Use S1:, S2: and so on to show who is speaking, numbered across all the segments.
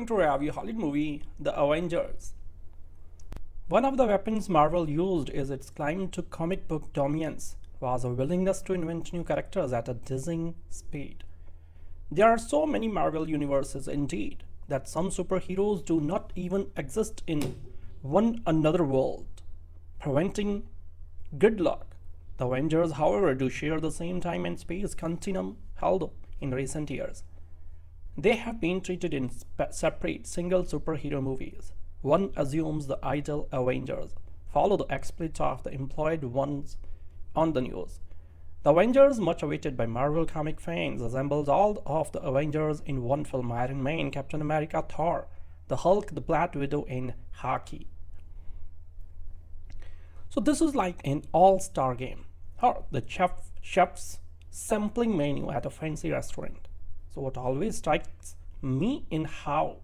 S1: going to review Hollywood movie The Avengers. One of the weapons Marvel used is its climb to comic book dominance was a willingness to invent new characters at a dizzying speed. There are so many Marvel universes indeed that some superheroes do not even exist in one another world, preventing good luck. The Avengers, however, do share the same time and space continuum held in recent years. They have been treated in separate single superhero movies. One assumes the idle Avengers follow the exploits of the employed ones on the news. The Avengers, much awaited by Marvel comic fans, assembles all of the Avengers in one film Iron Man, Captain America, Thor, the Hulk, the Black Widow, and Hawkeye. So this is like an all-star game, or the chef, chef's sampling menu at a fancy restaurant. So what always strikes me in how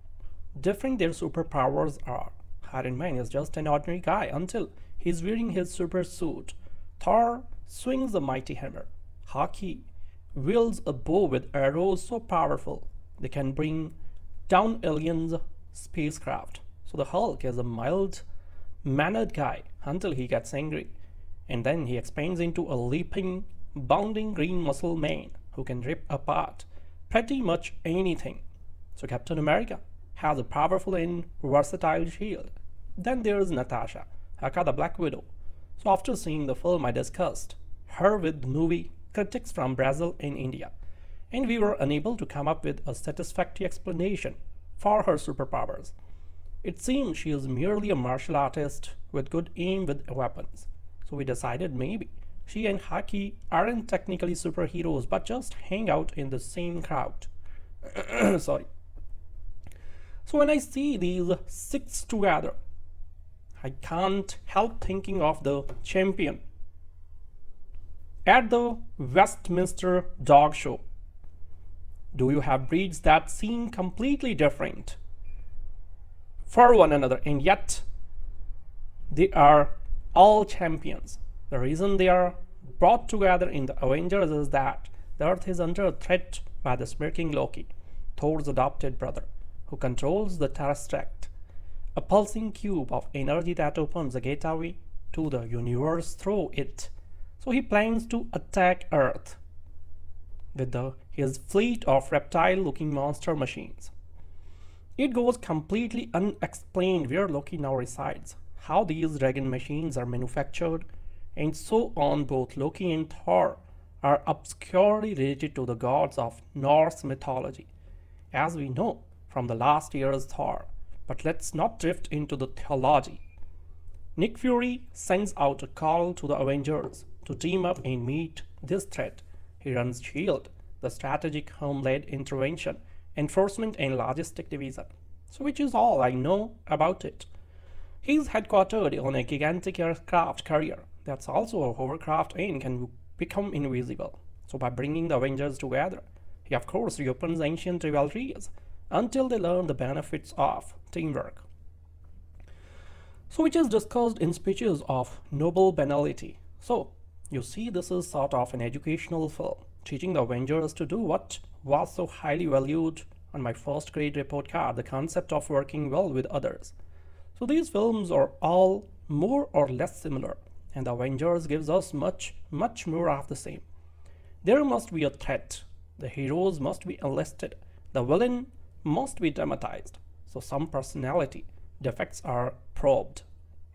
S1: different their superpowers are. Iron Man is just an ordinary guy until he's wearing his super suit. Thor swings a mighty hammer. Hawkeye wields a bow with arrows so powerful they can bring down aliens spacecraft. So the Hulk is a mild mannered guy until he gets angry. And then he expands into a leaping, bounding green muscle man who can rip apart pretty much anything. So Captain America has a powerful and versatile shield. Then there's Natasha, aka the Black Widow. So after seeing the film I discussed her with movie critics from Brazil and India, and we were unable to come up with a satisfactory explanation for her superpowers. It seems she is merely a martial artist with good aim with weapons. So we decided maybe she and Hawkeye aren't technically superheroes but just hang out in the same crowd. Sorry. So when I see these six together, I can't help thinking of the champion at the Westminster Dog Show. Do you have breeds that seem completely different for one another and yet they are all champions? The reason they are brought together in the Avengers is that the Earth is under threat by the smirking Loki, Thor's adopted brother, who controls the Tesseract, a pulsing cube of energy that opens a gateway to the universe through it. So he plans to attack Earth with the, his fleet of reptile-looking monster machines. It goes completely unexplained where Loki now resides, how these dragon machines are manufactured, and so on both Loki and Thor are obscurely related to the gods of Norse mythology, as we know from the last year's Thor. But let's not drift into the theology. Nick Fury sends out a call to the Avengers to team up and meet this threat. He runs SHIELD, the Strategic Homeland Intervention, Enforcement and Logistic Division, so which is all I know about it. He's headquartered on a gigantic aircraft carrier that's also a hovercraft and can become invisible. So by bringing the Avengers together, he of course reopens ancient rivalries until they learn the benefits of teamwork. So which is discussed in speeches of noble banality. So you see this is sort of an educational film, teaching the Avengers to do what was so highly valued on my first grade report card, the concept of working well with others. So these films are all more or less similar and Avengers gives us much, much more of the same. There must be a threat. The heroes must be enlisted. The villain must be dramatized. So some personality defects are probed.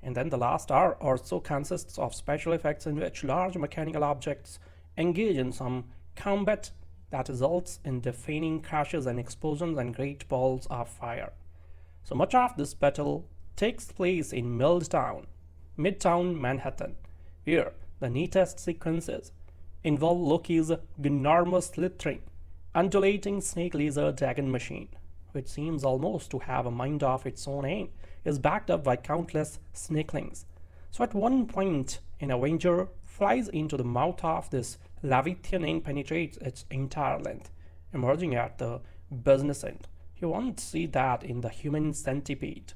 S1: And then the last R also consists of special effects in which large mechanical objects engage in some combat that results in deafening crashes and explosions and great balls of fire. So much of this battle takes place in Milltown, Midtown Manhattan, where the neatest sequences involve Loki's enormous slithering, undulating snake lizard dragon machine, which seems almost to have a mind of its own is backed up by countless snakelings. So at one point, an Avenger flies into the mouth of this Leviathan and penetrates its entire length, emerging at the business end. You won't see that in the human centipede.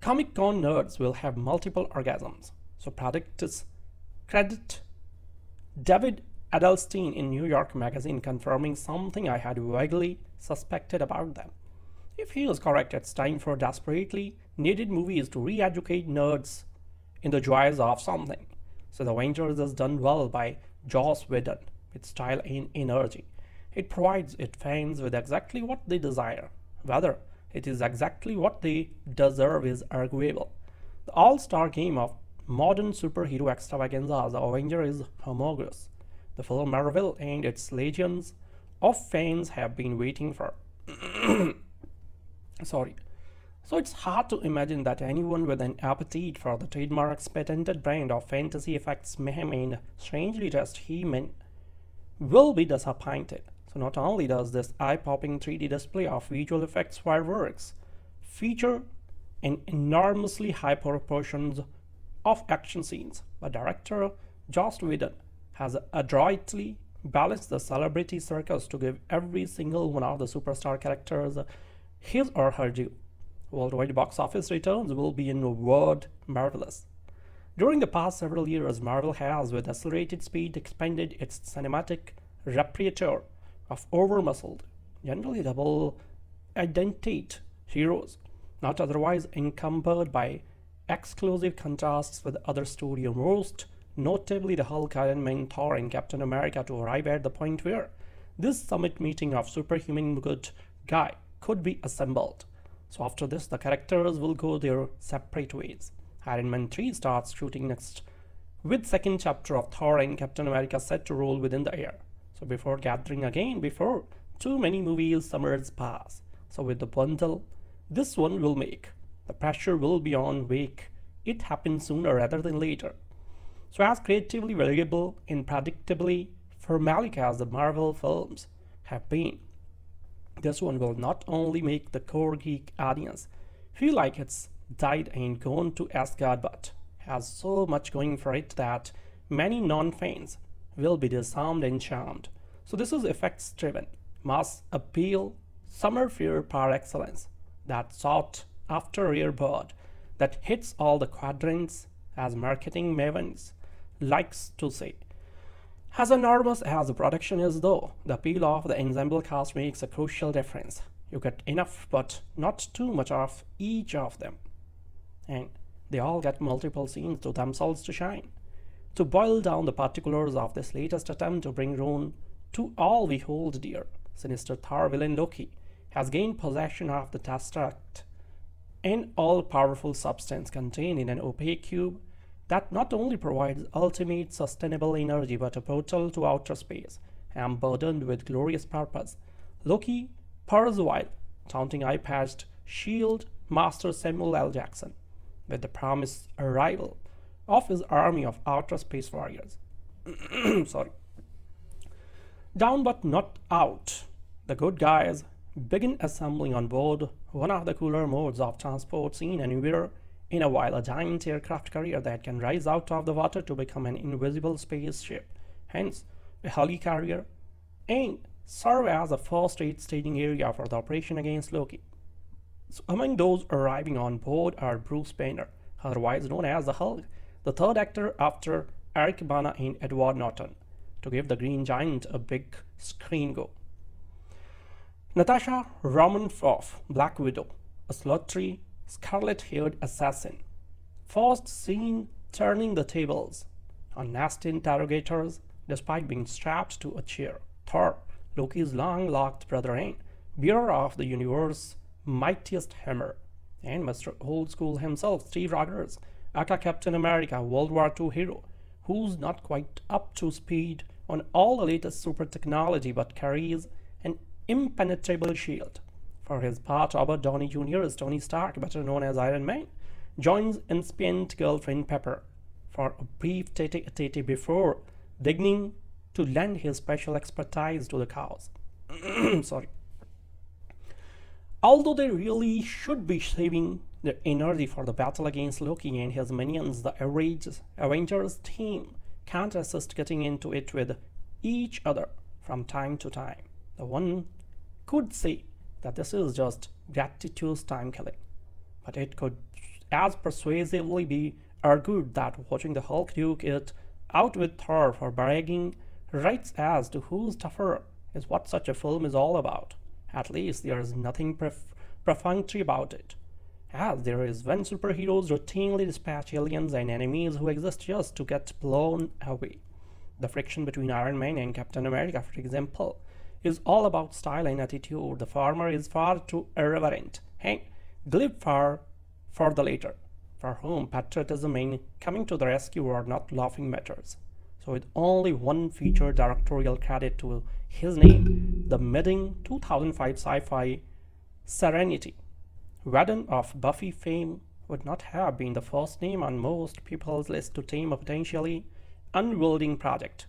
S1: Comic Con nerds will have multiple orgasms. So credit David Edelstein in New York Magazine confirming something I had vaguely suspected about them. If he is correct, it's time for desperately needed movies to re-educate nerds in the joys of something. So The Avengers is done well by Joss Whedon with style and energy. It provides its fans with exactly what they desire. Whether it is exactly what they deserve is arguable. The all-star game of modern superhero extravaganza, The Avenger is homogeneous. The film Marvel and its legions of fans have been waiting for. Sorry. So it's hard to imagine that anyone with an appetite for the trademark's patented brand of fantasy effects mayhem and strangely dressed he-men will be disappointed. So not only does this eye-popping 3D display of visual effects fireworks feature an enormously high proportions of action scenes, but director Joss Whedon has adroitly balanced the celebrity circus to give every single one of the superstar characters his or her due. Worldwide box office returns will be in a word marvelous. During the past several years, Marvel has, with accelerated speed, expanded its cinematic repertoire of over-muscled, generally double-identity heroes, not otherwise encumbered by exclusive contrasts with other studio, most notably the Hulk, Iron Man, Thor, and Captain America to arrive at the point where this summit meeting of superhuman good guy could be assembled. So after this, the characters will go their separate ways. Iron Man 3 starts shooting next, with second chapter of Thor and Captain America set to roll within the air. So before gathering again, before too many movies summers pass. So with the bundle, this one will make. The pressure will be on wake. It happens sooner rather than later. So as creatively variable and predictably formalic as the Marvel films have been, this one will not only make the core geek audience feel like it's died and gone to Asgard but has so much going for it that many non-fans will be disarmed and charmed. So this is effects driven, mass appeal, summer fear par excellence, that sought after rare bird that hits all the quadrants as marketing mavens likes to say. As enormous as the production is though, the appeal of the ensemble cast makes a crucial difference. You get enough but not too much of each of them. And they all get multiple scenes to themselves to shine. To boil down the particulars of this latest attempt to bring ruin to all we hold dear, sinister Thor villain Loki has gained possession of the Tesseract, an all-powerful substance contained in an opaque cube that not only provides ultimate sustainable energy but a portal to outer space and burdened with glorious purpose. Loki purrs while taunting eye-patched shield master Samuel L. Jackson with the promised arrival of his army of outer space warriors. Sorry. Down but not out, the good guys begin assembling on board one of the cooler modes of transport seen anywhere in a while a giant aircraft carrier that can rise out of the water to become an invisible spaceship, hence a helicarrier, and serve as a first aid staging area for the operation against Loki. So among those arriving on board are Bruce Banner, otherwise known as the Hulk, the third actor after Eric Bana and Edward Norton, to give the Green Giant a big screen go. Natasha Romanoff, Black Widow, a slutty, scarlet-haired assassin, first seen turning the tables on nasty interrogators despite being strapped to a chair. Thor, Loki's long-locked brother and bearer of the universe's mightiest hammer, and Mr. Old School himself, Steve Rogers, aka Captain America, World War II hero, who's not quite up to speed on all the latest super technology but carries an impenetrable shield. For his part, Robert Downey Jr. as Tony Stark, better known as Iron Man, joins incipient girlfriend Pepper for a brief tete-a-tete before beginning to lend his special expertise to the cause. Sorry. Although they really should be saving their energy for the battle against Loki and his minions, the Avengers team can't resist getting into it with each other from time to time. The one could say that this is just gratuitous time killing, but it could as persuasively be argued that watching the Hulk duke it out with Thor for bragging rights as to who's tougher is what such a film is all about. At least there is nothing perf- perfunctory about it. As there is when superheroes routinely dispatch aliens and enemies who exist just to get blown away. The friction between Iron Man and Captain America, for example, is all about style and attitude. The former is far too irreverent and glib far for the later, for whom patriotism and coming to the rescue are not laughing matters. So with only one feature directorial credit to his name, the middling 2005 sci-fi Serenity. Whedon of Buffy fame would not have been the first name on most people's list to tame a potentially unwielding project.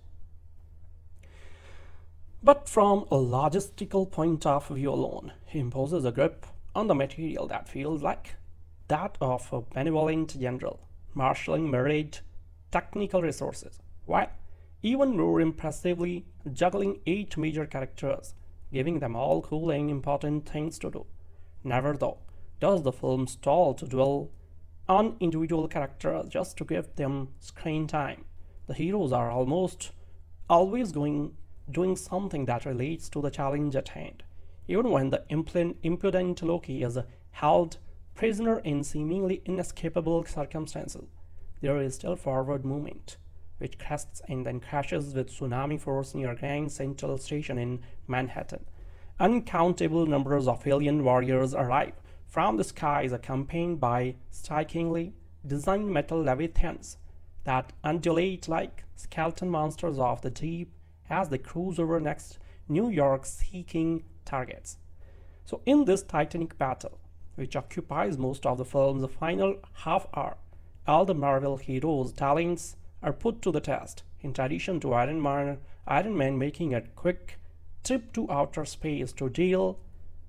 S1: But from a logistical point of view alone, he imposes a grip on the material that feels like that of a benevolent general, marshalling myriad technical resources, while even more impressively juggling eight major characters, giving them all cool and important things to do. Never, though, does the film stall to dwell on individual characters just to give them screen time. The heroes are almost always going doing something that relates to the challenge at hand. Even when the impudent Loki is held prisoner in seemingly inescapable circumstances, there is still forward movement, which crests and then crashes with tsunami force near Grand Central Station in Manhattan. Uncountable numbers of alien warriors arrive from the skies accompanied by strikingly designed metal leviathans that undulate like skeleton monsters of the deep as they cruise over next New York seeking targets. So in this titanic battle, which occupies most of the film's final half hour, all the Marvel heroes' talents are put to the test, in addition to Iron Man, Iron Man making a quick trip to outer space to deal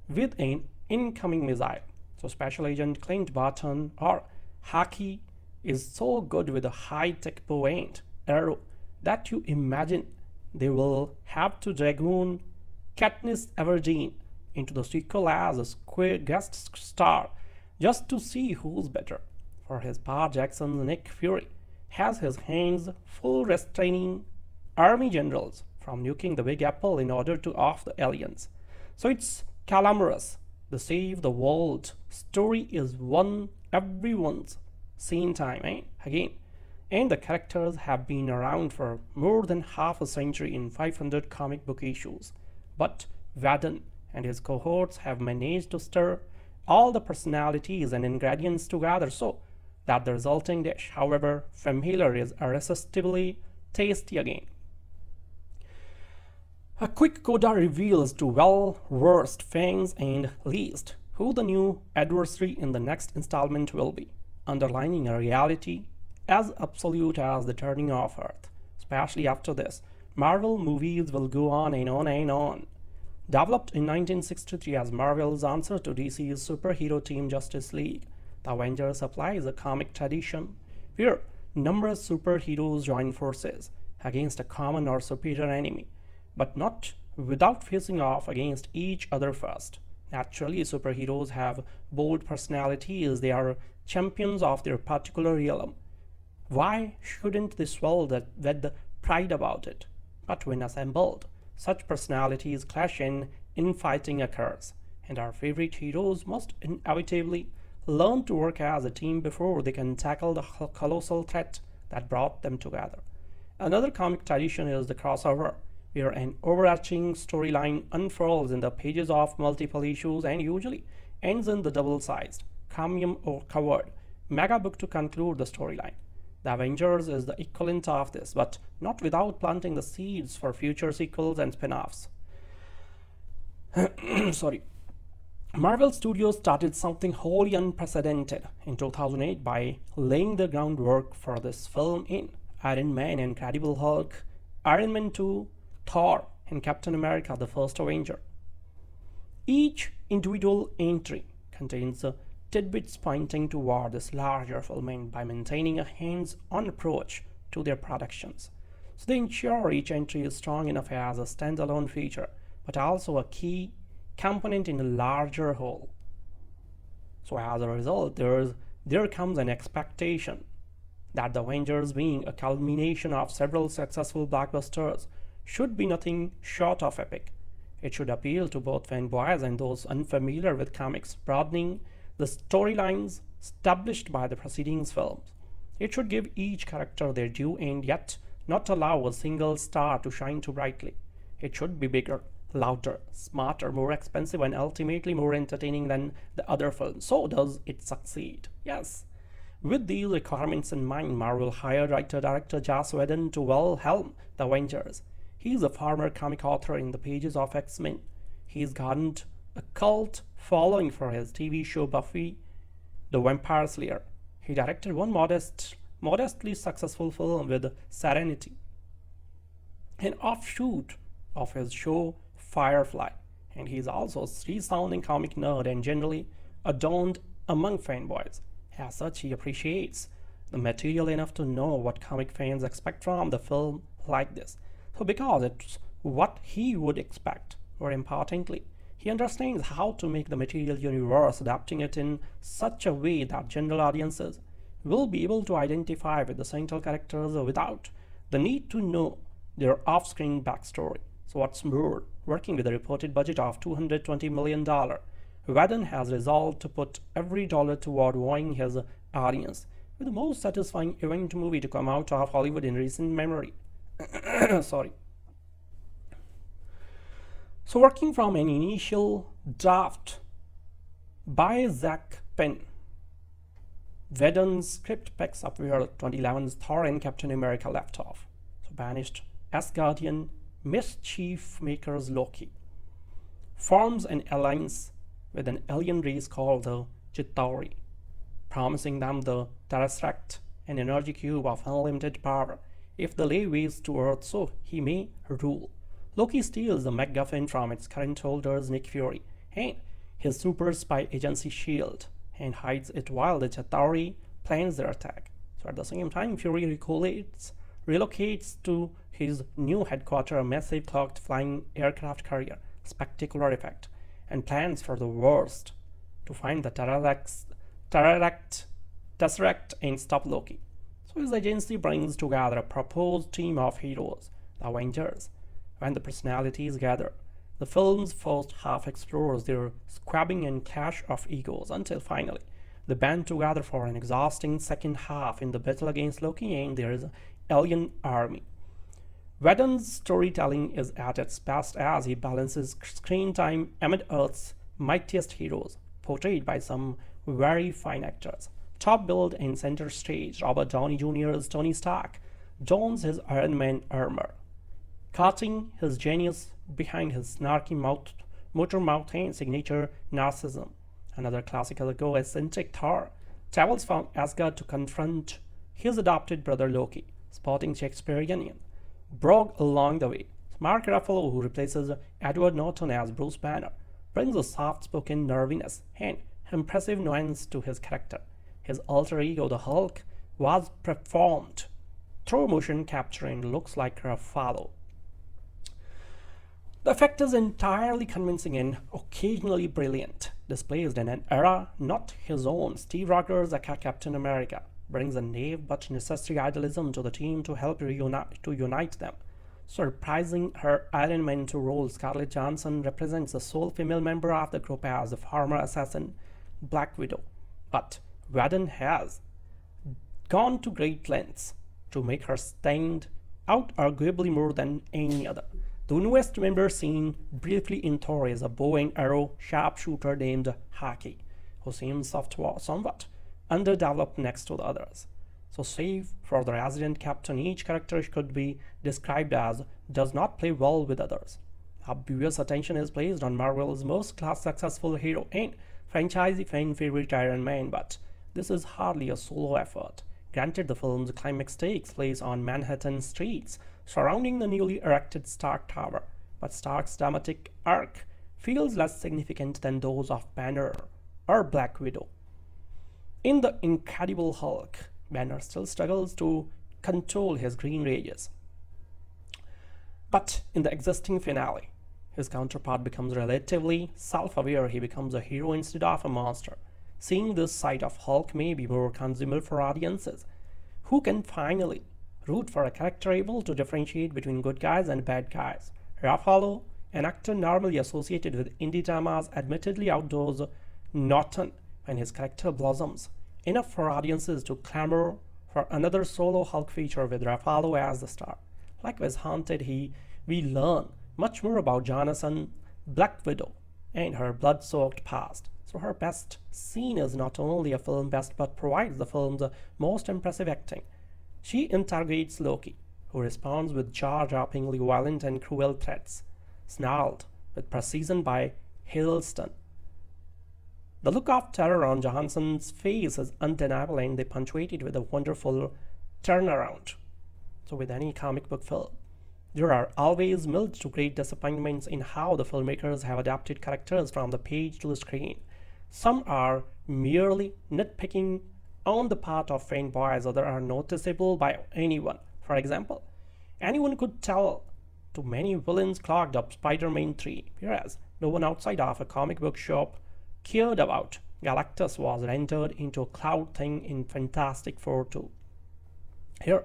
S1: with an incoming missile. So Special Agent Clint Barton or Hawkeye is so good with a high-tech and arrow that you imagine they will have to dragoon Katniss Everdeen into the sequel as a square guest star just to see who's better. For his part, Jackson's Nick Fury has his hands full restraining army generals from nuking the Big Apple in order to off the aliens. So it's calamorous. The Save the World story is one everyone's seen time, eh? Again, and the characters have been around for more than half a century in 500 comic book issues. But Whedon and his cohorts have managed to stir all the personalities and ingredients together so that the resulting dish, however familiar, is irresistibly tasty again. A quick coda reveals to well-versed fans and least who the new adversary in the next installment will be, underlining a reality as absolute as the turning of Earth. Especially after this, Marvel movies will go on and on and on. Developed in 1963 as Marvel's answer to DC's superhero team Justice League, the Avengers applies a comic tradition where numerous superheroes join forces against a common or superior enemy, but not without facing off against each other first. Naturally, superheroes have bold personalities, they are champions of their particular realm, why shouldn't this world with pride about it? But when assembled, such personalities clash and infighting occurs, and our favorite heroes must inevitably learn to work as a team before they can tackle the colossal threat that brought them together. Another comic tradition is the crossover, where an overarching storyline unfurls in the pages of multiple issues and usually ends in the double-sized, chromium or covered mega book to conclude the storyline. The Avengers is the equivalent of this, but not without planting the seeds for future sequels and spin-offs. Sorry. Marvel Studios started something wholly unprecedented in 2008 by laying the groundwork for this film in Iron Man, Incredible Hulk, Iron Man 2, Thor, and Captain America the First Avenger. Each individual entry contains tidbits pointing toward this larger film by maintaining a hands-on approach to their productions. So they ensure each entry is strong enough as a standalone feature, but also a key component in a larger whole. So as a result, there's, there comes an expectation that The Avengers being a culmination of several successful blockbusters should be nothing short of epic. It should appeal to both fanboys and those unfamiliar with comics, broadening the storylines established by the preceding films. It should give each character their due and yet not allow a single star to shine too brightly. It should be bigger, louder, smarter, more expensive, and ultimately more entertaining than the other films. So does it succeed? Yes. With these requirements in mind, Marvel hired writer-director Joss Whedon to well helm the Avengers. He is a former comic author in the pages of X-Men. He's garnered a cult following for his TV show Buffy the Vampire Slayer. He directed one modest, modestly successful film with Serenity, an offshoot of his show Firefly, and he is also a resounding comic nerd and generally adored among fanboys. As such, he appreciates the material enough to know what comic fans expect from the film like this. So because it's what he would expect, more importantly, he understands how to make the material universe, adapting it in such a way that general audiences will be able to identify with the central characters without the need to know their off-screen backstory. So what's more, working with a reported budget of $220 million, Whedon has resolved to put every dollar toward wowing his audience with the most satisfying event movie to come out of Hollywood in recent memory. Sorry. So working from an initial draft by Zak Penn, Whedon's script picks up where 2011's Thor and Captain America left off. So banished Asgardian mischief makers Loki forms an alliance with an alien race called the Chitauri, promising them the Tesseract, an energy cube of unlimited power, if the lay ways to Earth so he may rule. Loki steals the MacGuffin from its current holders Nick Fury and his super spy agency SHIELD and hides it while the Chitauri plans their attack. So at the same time, Fury relocates, relocates to his new headquarters a massive clocked flying aircraft carrier, spectacular effect, and plans for the worst to find the Tesseract, Tesseract and stop Loki. So his agency brings together a proposed team of heroes, the Avengers, when the personalities gather. The film's first half explores their squabbing and clash of egos until finally they band together for an exhausting second half in the battle against Loki and their alien army. Whedon's storytelling is at its best as he balances screen time amid Earth's mightiest heroes, portrayed by some very fine actors. Top billed in center stage, Robert Downey Jr.'s Tony Stark dons his Iron Man armor, cutting his genius behind his snarky mouth, motor mouth and signature narcissism. Another classical eccentric Thor travels from Asgard to confront his adopted brother Loki, spotting Shakespearean brogue along the way. Mark Ruffalo, who replaces Edward Norton as Bruce Banner, brings a soft-spoken nerviness and impressive nuance to his character. His alter ego, the Hulk, was performed through motion capture and looks like a Ruffalo. The effect is entirely convincing and occasionally brilliant, displayed in an era not his own. Steve Rogers, aka Captain America, brings a naive but necessary idealism to the team to help reunite, to unite them. Surprising her Iron Man 2 role, Scarlett Johansson represents the sole female member of the group as the former assassin Black Widow. But Whedon has gone to great lengths to make her stand out arguably more than any other. The newest member seen briefly in Thor is a bow and arrow sharpshooter named Hawkeye, who seems somewhat underdeveloped next to the others. So save for the resident captain, each character could be described as does not play well with others. Obvious attention is placed on Marvel's most class successful hero and franchise fan favorite Iron Man, but this is hardly a solo effort. Granted, the film's climax takes place on Manhattan streets surrounding the newly erected Stark Tower, but Stark's dramatic arc feels less significant than those of Banner or Black Widow. In the Incredible Hulk, Banner still struggles to control his green rages. But in the existing finale, his counterpart becomes relatively self-aware. He becomes a hero instead of a monster. Seeing this side of Hulk may be more consumable for audiences who can finally root for a character able to differentiate between good guys and bad guys. Ruffalo, an actor normally associated with indie dramas, admittedly outdoors Norton when his character blossoms, enough for audiences to clamor for another solo Hulk feature with Ruffalo as the star. Likewise, Haunted, he we learn much more about Johansson, Black Widow, and her blood-soaked past. So her best scene is not only a film best but provides the film's most impressive acting. She interrogates Loki, who responds with jaw-droppingly violent and cruel threats, snarled with precision by Hiddleston. The look of terror on Johansson's face is undeniable and they punctuate it with a wonderful turnaround. So with any comic book film, there are always mild to great disappointments in how the filmmakers have adapted characters from the page to the screen. Some are merely nitpicking on the part of fanboys, others are noticeable by anyone. For example, anyone could tell too many villains clogged up Spider-Man 3, whereas no one outside of a comic book shop cared about Galactus was rendered into a cloud thing in Fantastic Four 2. Here,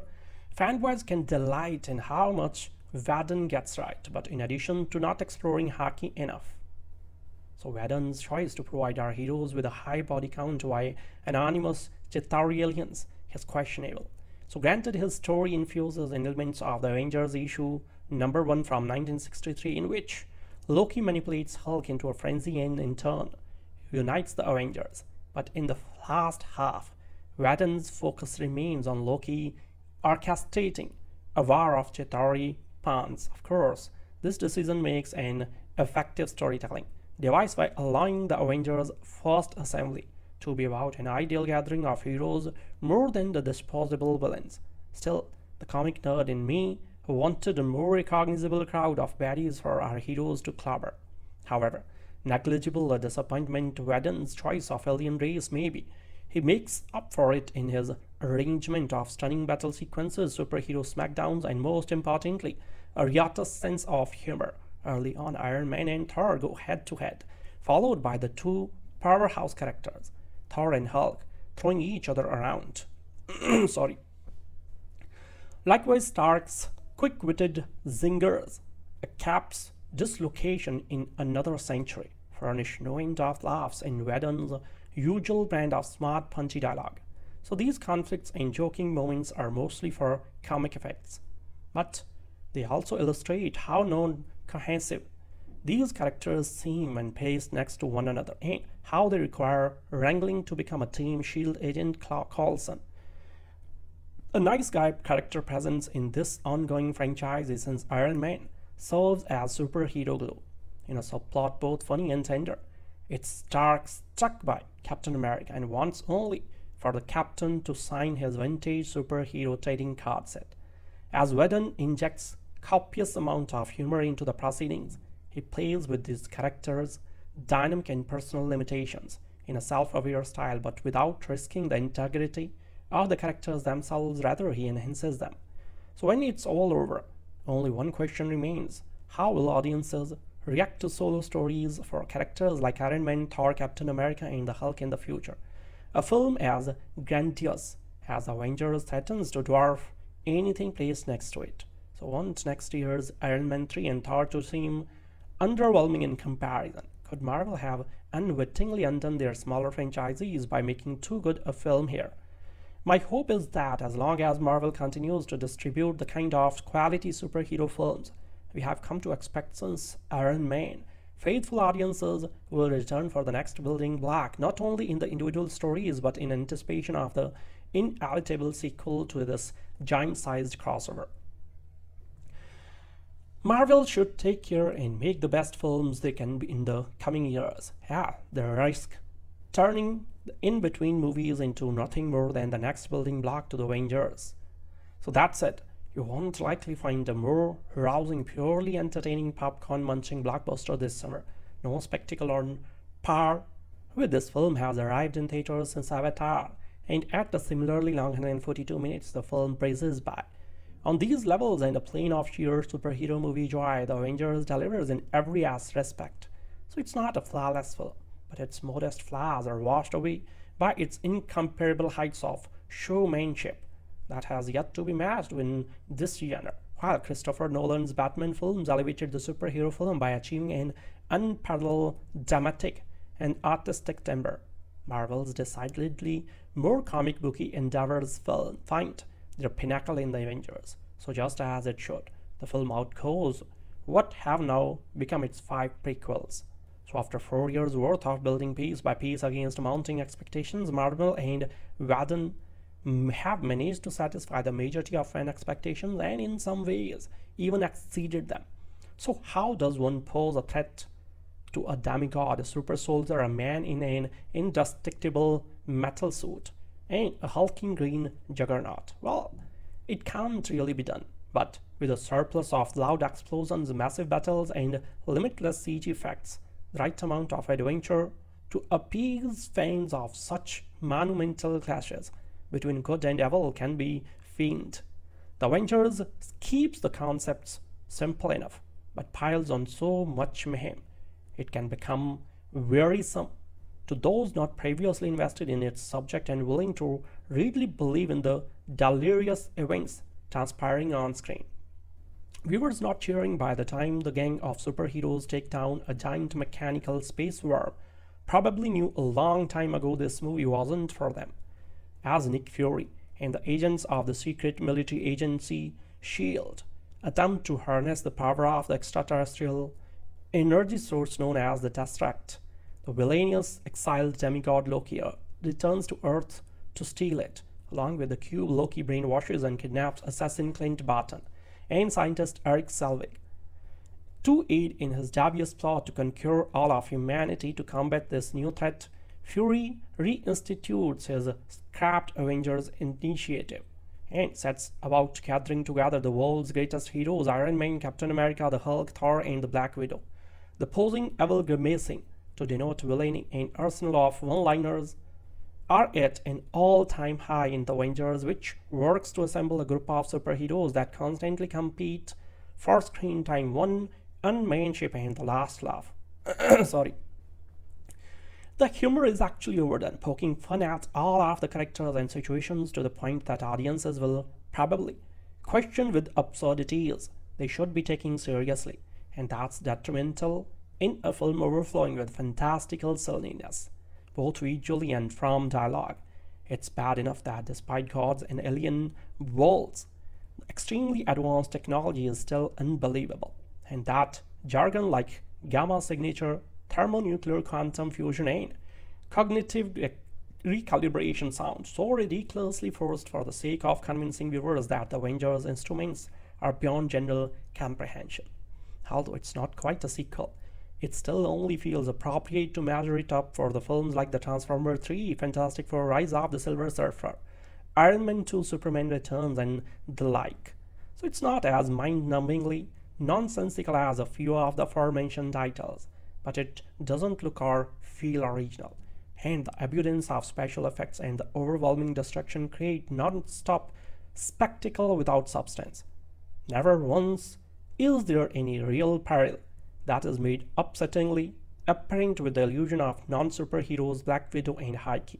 S1: fanboys can delight in how much Whedon gets right, but in addition to not exploring Hawkeye enough. So Whedon's choice to provide our heroes with a high body count by anonymous Chitauri aliens is questionable. So granted his story infuses elements of the Avengers issue number 1 from 1963 in which Loki manipulates Hulk into a frenzy and in turn unites the Avengers. But in the last half, Whedon's focus remains on Loki orchestrating a war of Chitauri pawns. Of course, this decision makes an effective storytelling device by allowing the Avengers First Assembly to be about an ideal gathering of heroes more than the disposable villains. Still, the comic nerd in me wanted a more recognizable crowd of baddies for our heroes to clobber. However, negligible a disappointment Whedon's choice of alien race may be, he makes up for it in his arrangement of stunning battle sequences, superhero smackdowns, and most importantly, a riotous sense of humor. Early on, Iron Man and Thor go head to head, followed by the two powerhouse characters, Thor and Hulk, throwing each other around. Sorry. Likewise, Stark's quick-witted zingers, a Cap's dislocation in another century, furnish no end of laughs in Whedon's usual brand of smart, punchy dialogue. So these conflicts and joking moments are mostly for comic effects. But they also illustrate how non-cohesive these characters seem and pace next to one another and how they require wrangling to become a team shield agent Coulson. A nice guy character presence in this ongoing franchise is since Iron Man serves as superhero glue in a subplot both funny and tender. It's Stark struck by Captain America and wants only for the captain to sign his vintage superhero trading card set. As Whedon injects copious amount of humor into the proceedings, he plays with these characters' dynamic and personal limitations in a self-aware style but without risking the integrity of the characters themselves, rather he enhances them. So when it's all over, only one question remains. How will audiences react to solo stories for characters like Iron Man, Thor, Captain America, and the Hulk in the future? A film as grandiose as Avengers threatens to dwarf anything placed next to it. So want next year's Iron Man 3 and Thor to seem underwhelming in comparison. Could Marvel have unwittingly undone their smaller franchises by making too good a film here? My hope is that as long as Marvel continues to distribute the kind of quality superhero films we have come to expect since Iron Man, faithful audiences will return for the next building block, not only in the individual stories but in anticipation of the inevitable sequel to this giant-sized crossover. Marvel should take care and make the best films they can in the coming years. Yeah, they risk turning the in-between movies into nothing more than the next building block to the Avengers. So that's it. You won't likely find a more rousing, purely entertaining popcorn-munching blockbuster this summer. No spectacle on par with this film has arrived in theaters since Avatar, and at the similarly long 142 minutes the film breezes by. On these levels and a plane of sheer superhero movie joy, The Avengers delivers in every aspect. So it's not a flawless film, but its modest flaws are washed away by its incomparable heights of showmanship. that has yet to be matched in this genre. While Christopher Nolan's Batman films elevated the superhero film by achieving an unparalleled dramatic and artistic timbre, Marvel's decidedly more comic booky endeavors find their pinnacle in the Avengers. So just as it should, the film outgoes what have now become its five prequels. So after four years worth of building piece by piece against mounting expectations, Marvel and Whedon mm, have managed to satisfy the majority of fan expectations and in some ways even exceeded them. So how does one pose a threat to a demigod, a super soldier, a man in an indestructible metal suit, and a hulking green juggernaut? Well, it can't really be done, but with a surplus of loud explosions, massive battles, and limitless CG effects, the right amount of adventure to appease fans of such monumental clashes between good and evil can be feigned. The Avengers keeps the concepts simple enough, but piles on so much mayhem, it can become wearisome to those not previously invested in its subject and willing to really believe in the delirious events transpiring on screen. Viewers not cheering by the time the gang of superheroes take down a giant mechanical space worm probably knew a long time ago this movie wasn't for them as Nick Fury and the agents of the secret military agency SHIELD attempt to harness the power of the extraterrestrial energy source known as the Tesseract. The villainous exiled demigod Loki uh, returns to Earth to steal it. Along with the cube, Loki brainwashes and kidnaps assassin Clint Barton and scientist Erik Selvig to aid in his devious plot to conquer all of humanity to combat this new threat Fury reinstitutes his scrapped Avengers initiative and sets about gathering together the world's greatest heroes Iron Man, Captain America, the Hulk, Thor, and the Black Widow. The posing ever grimacing to denote villainy and arsenal of one-liners are at an all-time high in the Avengers, which works to assemble a group of superheroes that constantly compete for screen time, one unmanship and the last laugh. Sorry. The humor is actually overdone, poking fun at all of the characters and situations to the point that audiences will probably question with absurdities they should be taking seriously, and that's detrimental in a film overflowing with fantastical silliness, both visually and from dialogue. It's bad enough that despite gods and alien worlds, extremely advanced technology is still unbelievable, and that jargon like gamma signature thermonuclear quantum fusion and cognitive recalibration sound so ridiculously forced for the sake of convincing viewers that the Avengers instruments are beyond general comprehension. Although it's not quite a sequel, it still only feels appropriate to measure it up for the films like The Transformer 3, Fantastic Four, Rise of the Silver Surfer, Iron Man 2, Superman Returns, and the like. So it's not as mind-numbingly nonsensical as a few of the aforementioned titles, but it doesn't look or feel original. And the abundance of special effects and the overwhelming destruction create non-stop spectacle without substance. Never once is there any real peril that is made upsettingly apparent with the illusion of non-superheroes Black Widow and Hawkeye,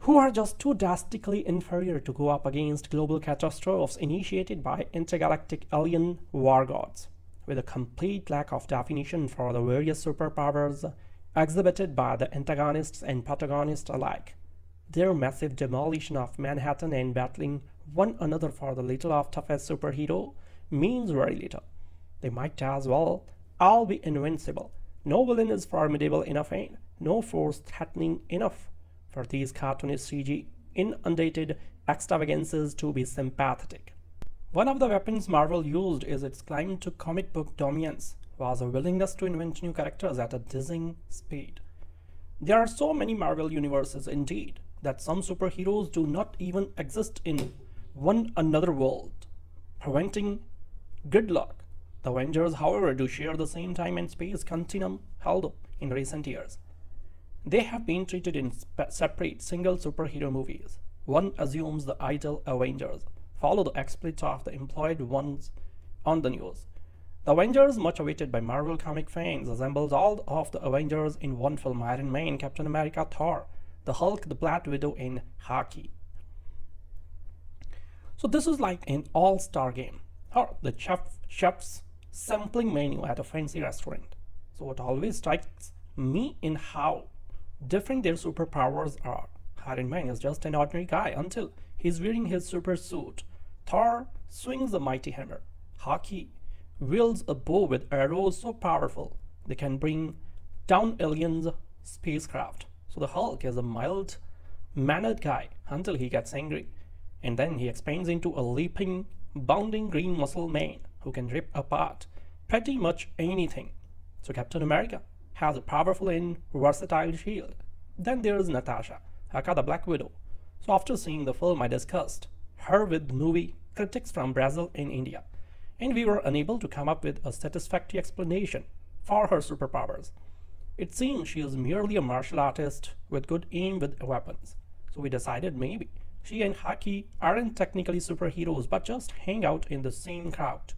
S1: who are just too drastically inferior to go up against global catastrophes initiated by intergalactic alien war gods with a complete lack of definition for the various superpowers exhibited by the antagonists and protagonists alike. Their massive demolition of Manhattan and battling one another for the little of toughest superhero means very little. They might as well all be invincible. No villain is formidable enough and no force threatening enough for these cartoonish CG inundated extravagances to be sympathetic. One of the weapons Marvel used is its climb to comic book dominance, was a willingness to invent new characters at a dizzying speed. There are so many Marvel universes indeed, that some superheroes do not even exist in one another world, preventing good luck. The Avengers, however, do share the same time and space continuum held in recent years. They have been treated in separate single superhero movies. One assumes the idle Avengers follow the exploits of the employed ones on the news. The Avengers, much awaited by Marvel comic fans, assembles all of the Avengers in one film Iron Man, Captain America, Thor, the Hulk, the Black Widow, and Hawkeye. So this is like an all-star game or the chef chef's sampling menu at a fancy restaurant. So what always strikes me in how different their superpowers are. Iron Man is just an ordinary guy until he's wearing his super suit. Thor swings a mighty hammer. Hawkeye wields a bow with arrows so powerful they can bring down aliens spacecraft. So the Hulk is a mild mannered guy until he gets angry. And then he expands into a leaping, bounding green muscle man who can rip apart pretty much anything. So Captain America has a powerful and versatile shield. Then there's Natasha, aka the Black Widow. So after seeing the film I discussed her with movie critics from Brazil and India, and we were unable to come up with a satisfactory explanation for her superpowers. It seems she is merely a martial artist with good aim with weapons. So we decided maybe she and Hawkeye aren't technically superheroes but just hang out in the same crowd.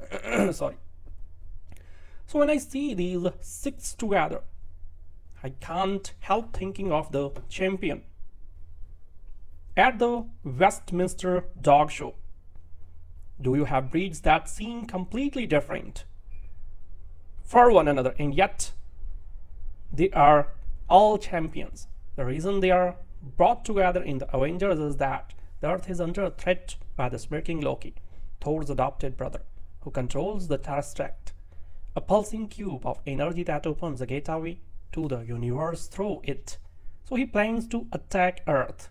S1: Sorry. So when I see these six together, I can't help thinking of the champion at the Westminster Dog Show. Do you have breeds that seem completely different for one another and yet they are all champions? The reason they are brought together in the Avengers is that the Earth is under threat by the smirking Loki, Thor's adopted brother, who controls the Tesseract, a pulsing cube of energy that opens a gateway to the universe through it. So he plans to attack Earth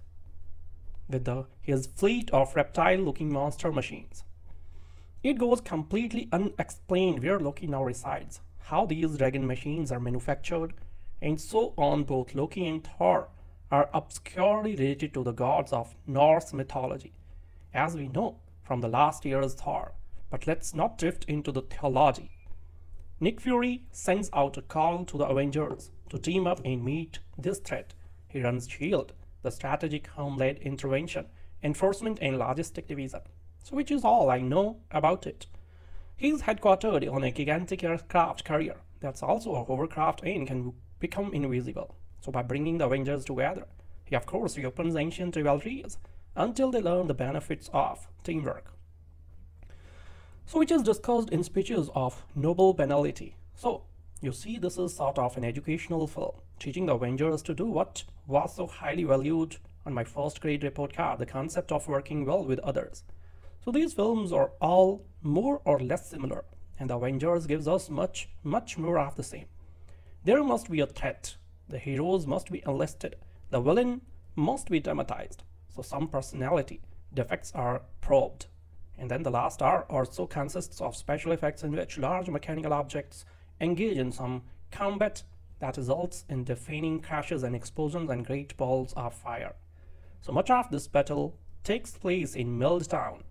S1: with the, his fleet of reptile-looking monster machines. It goes completely unexplained where Loki now resides, how these dragon machines are manufactured, and so on both Loki and Thor are obscurely related to the gods of Norse mythology, as we know from the last year's Thor. But let's not drift into the theology. Nick Fury sends out a call to the Avengers to team up and meet this threat. He runs SHIELD, the Strategic Homeland Intervention, Enforcement and Logistic Division, so which is all I know about it. He's headquartered on a gigantic aircraft carrier that's also a hovercraft and can become invisible. So by bringing the Avengers together, he of course reopens ancient rivalries until they learn the benefits of teamwork. So which is discussed in speeches of noble banality. So you see this is sort of an educational film, teaching the Avengers to do what was so highly valued on my first grade report card, the concept of working well with others. So these films are all more or less similar, and the Avengers gives us much, much more of the same. There must be a threat, the heroes must be enlisted. The villain must be dramatized. So some personality defects are probed. And then the last R also consists of special effects in which large mechanical objects engage in some combat that results in deafening crashes and explosions and great balls of fire. So much of this battle takes place in Midtown,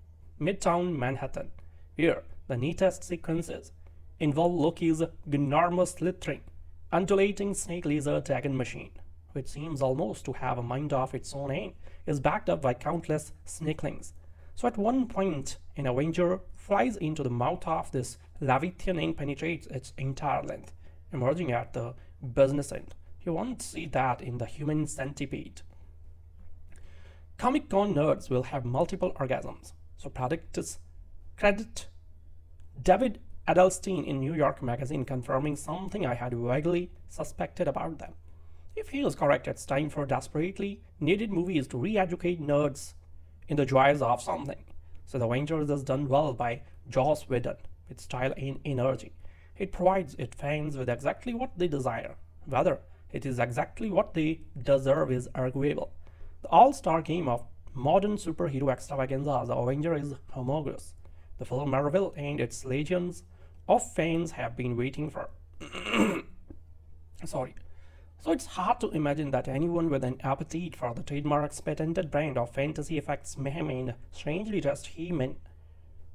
S1: Midtown Manhattan, where the neatest sequences involve Loki's enormous slithering undulating snake laser dragon machine, which seems almost to have a mind of its own and is backed up by countless snakelings. So at one point, an Avenger flies into the mouth of this Leviathan and penetrates its entire length, emerging at the business end. You won't see that in the human centipede. Comic Con nerds will have multiple orgasms, so predictors credit David Edelstein in New York Magazine confirming something I had vaguely suspected about them. If he is correct, it's time for desperately needed movies to re-educate nerds in the joys of something. So The Avengers is done well by Joss Whedon with style and energy. It provides its fans with exactly what they desire. Whether it is exactly what they deserve is arguable. The all-star game of modern superhero extravaganza, The Avenger is homogeneous. The film Marvel and its legions of fans have been waiting for. Sorry. So it's hard to imagine that anyone with an appetite for the trademark's patented brand of fantasy effects mayhem and strangely dressed he-men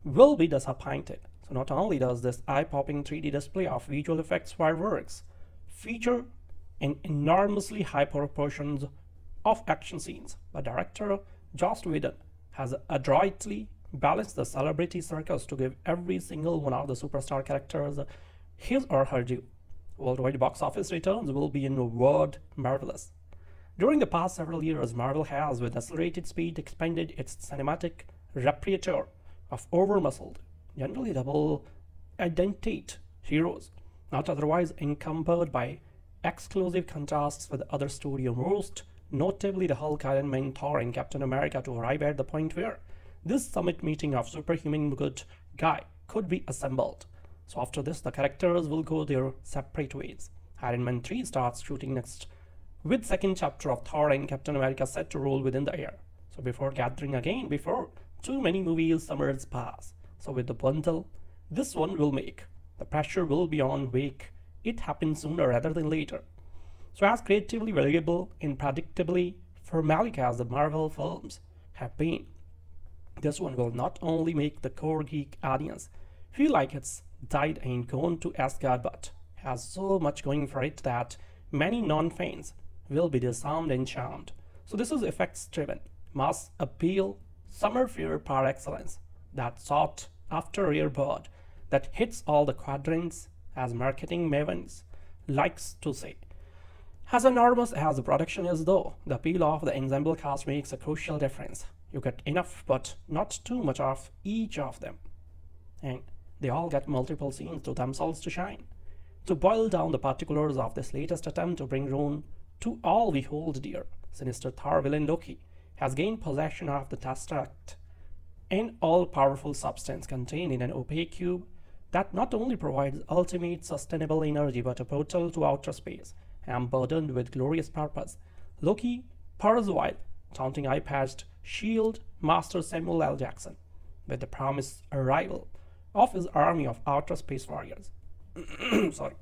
S1: will be disappointed. So not only does this eye-popping 3D display of visual effects fireworks feature an enormously high proportions of action scenes, but director Joss Whedon has adroitly balanced the celebrity circus to give every single one of the superstar characters his or her due. Worldwide box office returns will be in a word marvelous. During the past several years, Marvel has, with accelerated speed, expanded its cinematic repertoire of over-muscled, generally double identite heroes, not otherwise encumbered by exclusive contrasts with other studio, most notably the Hulk, Iron Man, Thor, and Captain America to arrive at the point where this summit meeting of superhuman good guy could be assembled. So after this, the characters will go their separate ways. Iron Man 3 starts shooting next, with second chapter of Thor and Captain America set to roll within the air. So before gathering again, before too many movies summers pass. So with the bundle, this one will make. The pressure will be on wake. It happens sooner rather than later. So as creatively variable and predictably formalic as the Marvel films have been, this one will not only make the core geek audience feel like it's died and gone to Asgard but has so much going for it that many non-fans will be disarmed and charmed. So this is effects driven, mass appeal, summer fear par excellence, that sought after rare bird that hits all the quadrants as marketing mavens likes to say. As enormous as the production is though, the appeal of the ensemble cast makes a crucial difference. You get enough but not too much of each of them. And they all get multiple scenes to themselves to shine. To boil down the particulars of this latest attempt to bring ruin to all we hold dear, sinister Thor villain Loki has gained possession of the Tesseract, an all-powerful substance contained in an opaque cube that not only provides ultimate sustainable energy but a portal to outer space and burdened with glorious purpose. Loki purrs while taunting eye-patched S.H.I.E.L.D. Master Samuel L. Jackson with the promised arrival of his army of outer space warriors. Sorry.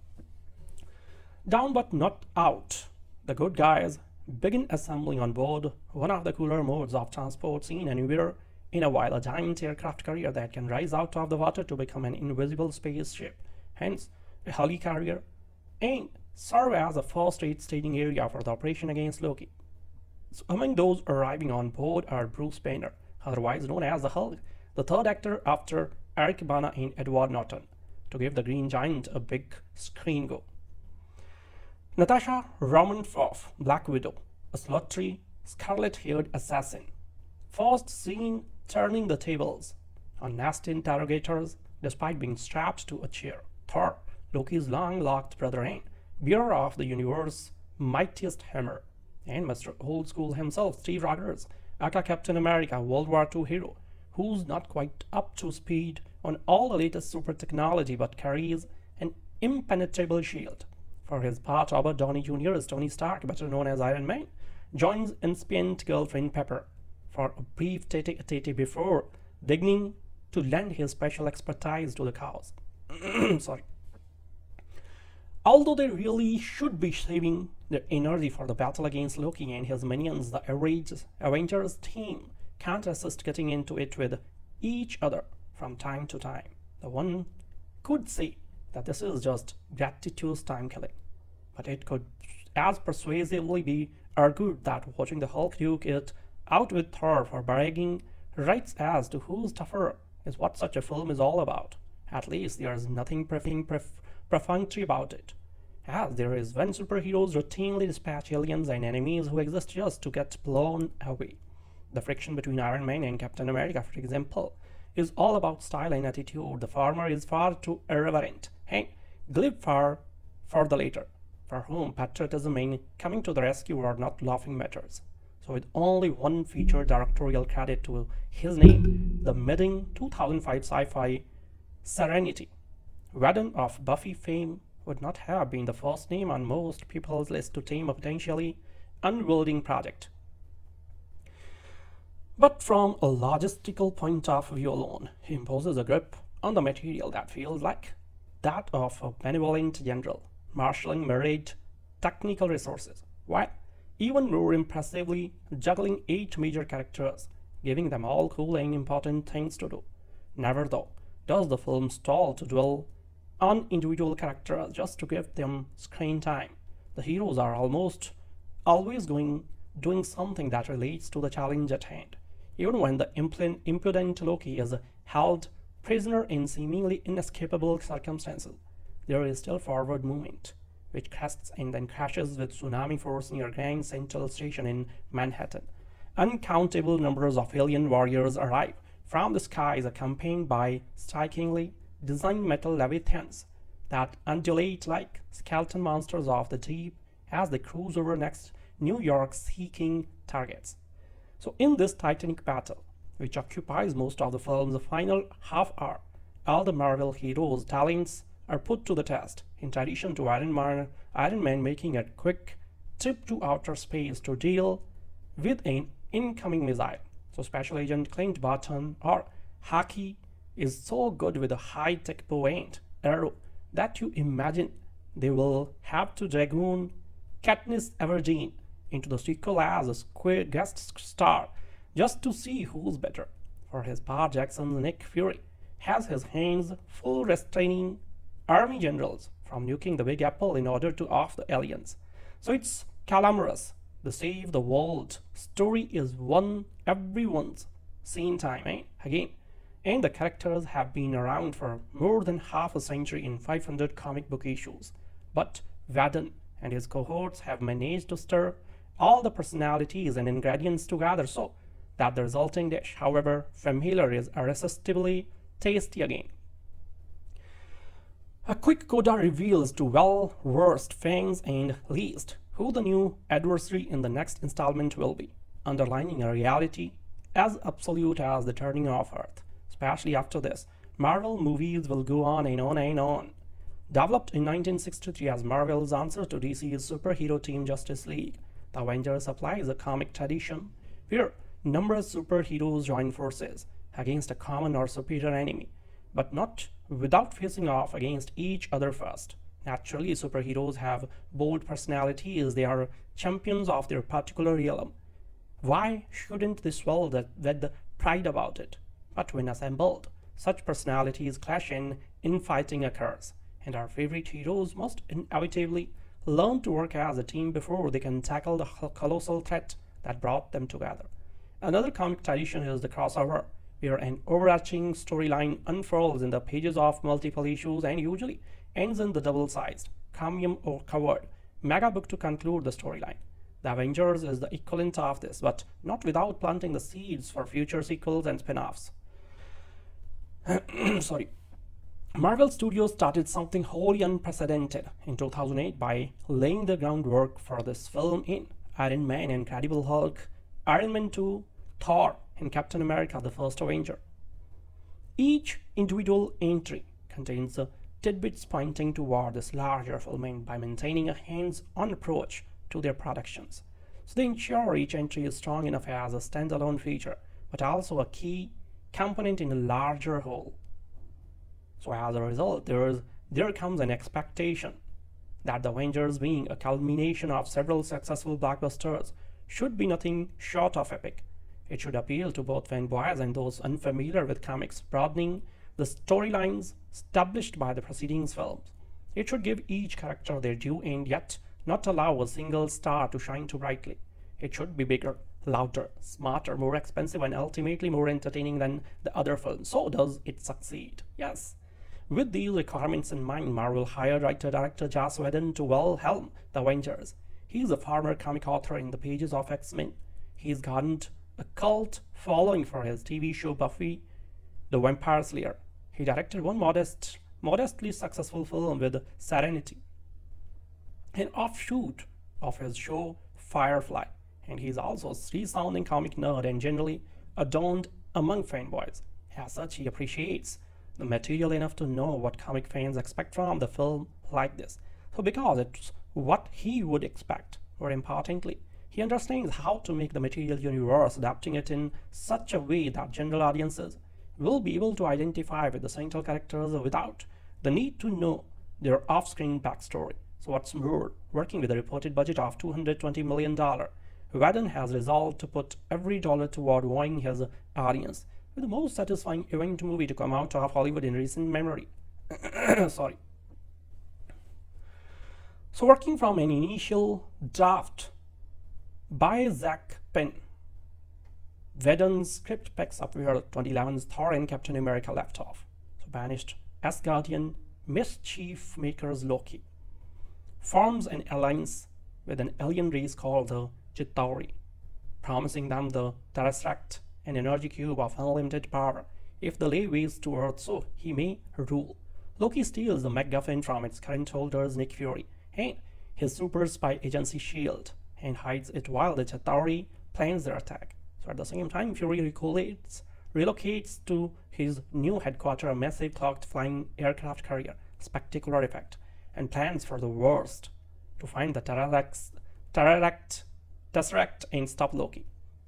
S1: Down but not out, the good guys begin assembling on board one of the cooler modes of transport seen anywhere in a while a giant aircraft carrier that can rise out of the water to become an invisible spaceship, hence a helicarrier, and serve as a first-aid staging area for the operation against Loki. So among those arriving on board are Bruce Banner, otherwise known as the Hulk, the third actor after Eric Bana and Edward Norton, to give the Green Giant a big screen go. Natasha Romanoff, Black Widow, a slutty, scarlet-haired assassin, first seen turning the tables on nasty interrogators despite being strapped to a chair. Thor, Loki's long-locked brother and bearer of the universe's mightiest hammer, and Mr. Old School himself, Steve Rogers, aka Captain America, World War II hero, who's not quite up to speed on all the latest super technology but carries an impenetrable shield. For his part, Robert Downey Jr. is Tony Stark, better known as Iron Man, joins incipient girlfriend Pepper for a brief tete-a-tete before beginning to lend his special expertise to the cause. Sorry. Although they really should be saving their energy for the battle against Loki and his minions, the Avengers team can't resist getting into it with each other from time to time. The one could say that this is just gratuitous time killing, but it could as persuasively be argued that watching the Hulk duke it out with Thor for bragging rights as to who's tougher is what such a film is all about. At least there's nothing perfunctory about it as there is when superheroes routinely dispatch aliens and enemies who exist just to get blown away. The friction between Iron Man and Captain America, for example, is all about style and attitude. The former is far too irreverent and glib far for the later, for whom patriotism and coming to the rescue are not laughing matters. So with only one feature directorial credit to his name, the middling 2005 sci-fi Serenity, Whedon of Buffy fame would not have been the first name on most people's list to tame a potentially unwielding project. But from a logistical point of view alone, he imposes a grip on the material that feels like that of a benevolent general, marshalling myriad technical resources, while even more impressively juggling eight major characters, giving them all cool and important things to do. Never, though, does the film stall to dwell on individual characters just to give them screen time. The heroes are almost always going doing something that relates to the challenge at hand. Even when the impudent Loki is held prisoner in seemingly inescapable circumstances, there is still forward movement, which crests and then crashes with tsunami force near Grand Central Station in Manhattan. Uncountable numbers of alien warriors arrive, from the skies accompanied by strikingly designed metal leviathans that undulate like skeleton monsters of the deep as they cruise over next New York seeking targets. So in this titanic battle, which occupies most of the film's final half hour, all the Marvel heroes' talents are put to the test, in addition to Iron Man, Iron Man making a quick trip to outer space to deal with an incoming missile. So Special Agent Clint Barton or Hawkeye is so good with a high-tech point arrow that you imagine they will have to dragoon Katniss Everdeen into the sequel as a guest star just to see who's better. For his part, Jackson's Nick Fury has his hands full restraining army generals from nuking the Big Apple in order to off the aliens. So it's calamitous. The Save the World story is one everyone's seen time, eh? Again, and the characters have been around for more than half a century in 500 comic book issues. But Whedon and his cohorts have managed to stir all the personalities and ingredients together so that the resulting dish, however familiar, is irresistibly tasty again. A quick coda reveals to well-versed fans and least who the new adversary in the next installment will be, underlining a reality as absolute as the turning of Earth especially after this. Marvel movies will go on and on and on. Developed in 1963 as Marvel's answer to DC's superhero team Justice League, the Avengers supplies a comic tradition where numerous superheroes join forces against a common or superior enemy, but not without facing off against each other first. Naturally, superheroes have bold personalities, they are champions of their particular realm. Why shouldn't this world the pride about it? but when assembled, such personalities clash and infighting occurs, and our favorite heroes must inevitably learn to work as a team before they can tackle the colossal threat that brought them together. Another comic tradition is the crossover, where an overarching storyline unfurls in the pages of multiple issues and usually ends in the double-sized, chromium or covered mega book to conclude the storyline. The Avengers is the equivalent of this, but not without planting the seeds for future sequels and spin-offs. sorry. Marvel Studios started something wholly unprecedented in 2008 by laying the groundwork for this film in Iron Man, Incredible Hulk, Iron Man 2, Thor, and Captain America the First Avenger. Each individual entry contains tidbits pointing toward this larger film by maintaining a hands-on approach to their productions. So they ensure each entry is strong enough as a standalone feature, but also a key component in a larger whole. So as a result, there is there comes an expectation that the Avengers being a culmination of several successful blockbusters should be nothing short of epic. It should appeal to both fanboys and those unfamiliar with comics, broadening the storylines established by the preceding films. It should give each character their due and yet not allow a single star to shine too brightly. It should be bigger, louder, smarter, more expensive, and ultimately more entertaining than the other films. So does it succeed? Yes. With these requirements in mind, Marvel hired writer-director Joss Whedon to well helm the Avengers. He's a former comic author in the pages of X-Men. He's garnered a cult following for his TV show Buffy the Vampire Slayer. He directed one modest, modestly successful film with Serenity, an offshoot of his show Firefly and he's also a resounding comic nerd and generally adorned among fanboys. As such, he appreciates material enough to know what comic fans expect from the film like this. So because it's what he would expect, or importantly, he understands how to make the material universe, adapting it in such a way that general audiences will be able to identify with the central characters without the need to know their off-screen backstory. So what's more, working with a reported budget of $220 million, Whedon has resolved to put every dollar toward wowing his audience with the most satisfying event movie to come out of Hollywood in recent memory. Sorry. So working from an initial draft by Zak Penn, Whedon's script picks up where 2011's Thor and Captain America left off. So banished Asgardian mischief makers Loki forms an alliance with an alien race called the Chitauri, promising them the Tesseract an energy cube of unlimited power. If the lay ways to Earth so he may rule. Loki steals the MacGuffin from its current holders Nick Fury and his super spy agency SHIELD and hides it while the Chitauri plans their attack. So at the same time, Fury relocates, relocates to his new headquarters a massive clocked flying aircraft carrier, spectacular effect, and plans for the worst to find the Tesseract, Tesseract and stop Loki.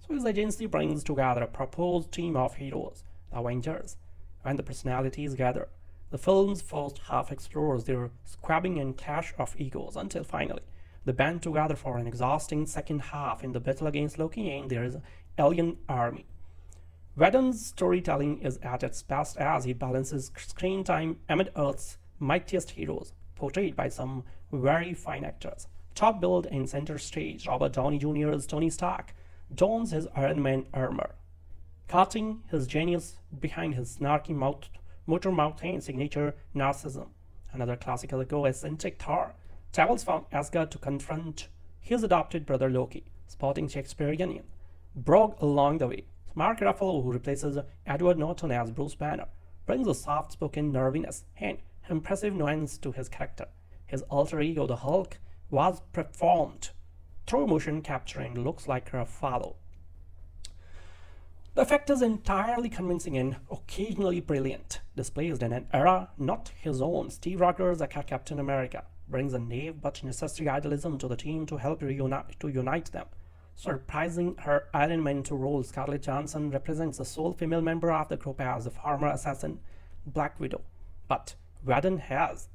S1: His agency brings together a proposed team of heroes, the Avengers, and the personalities gather. The film's first half explores their squabbling and clash of egos until finally they band together for an exhausting second half in the battle against Loki and their alien army. Whedon's storytelling is at its best as he balances screen time amid Earth's mightiest heroes, portrayed by some very fine actors. Top billed in center stage, Robert Downey Jr. Jr.'s Tony Stark dons his Iron Man armor, cutting his genius behind his snarky mouth, motor mouth and signature narcissism. Another classical eccentric Thor travels from Asgard to confront his adopted brother Loki, spotting Shakespearean brogue along the way. Mark Ruffalo, who replaces Edward Norton as Bruce Banner, brings a soft-spoken nerviness and impressive nuance to his character. His alter ego, the Hulk, was performed through motion capturing looks like Ruffalo. The effect is entirely convincing and occasionally brilliant, displayed in an era not his own. Steve Rogers, aka Captain America, brings a naive but necessary idealism to the team to help reunite, to unite them. Surprising her Iron Man to role, Scarlett Johansson represents the sole female member of the group as the former assassin Black Widow. But Whedon has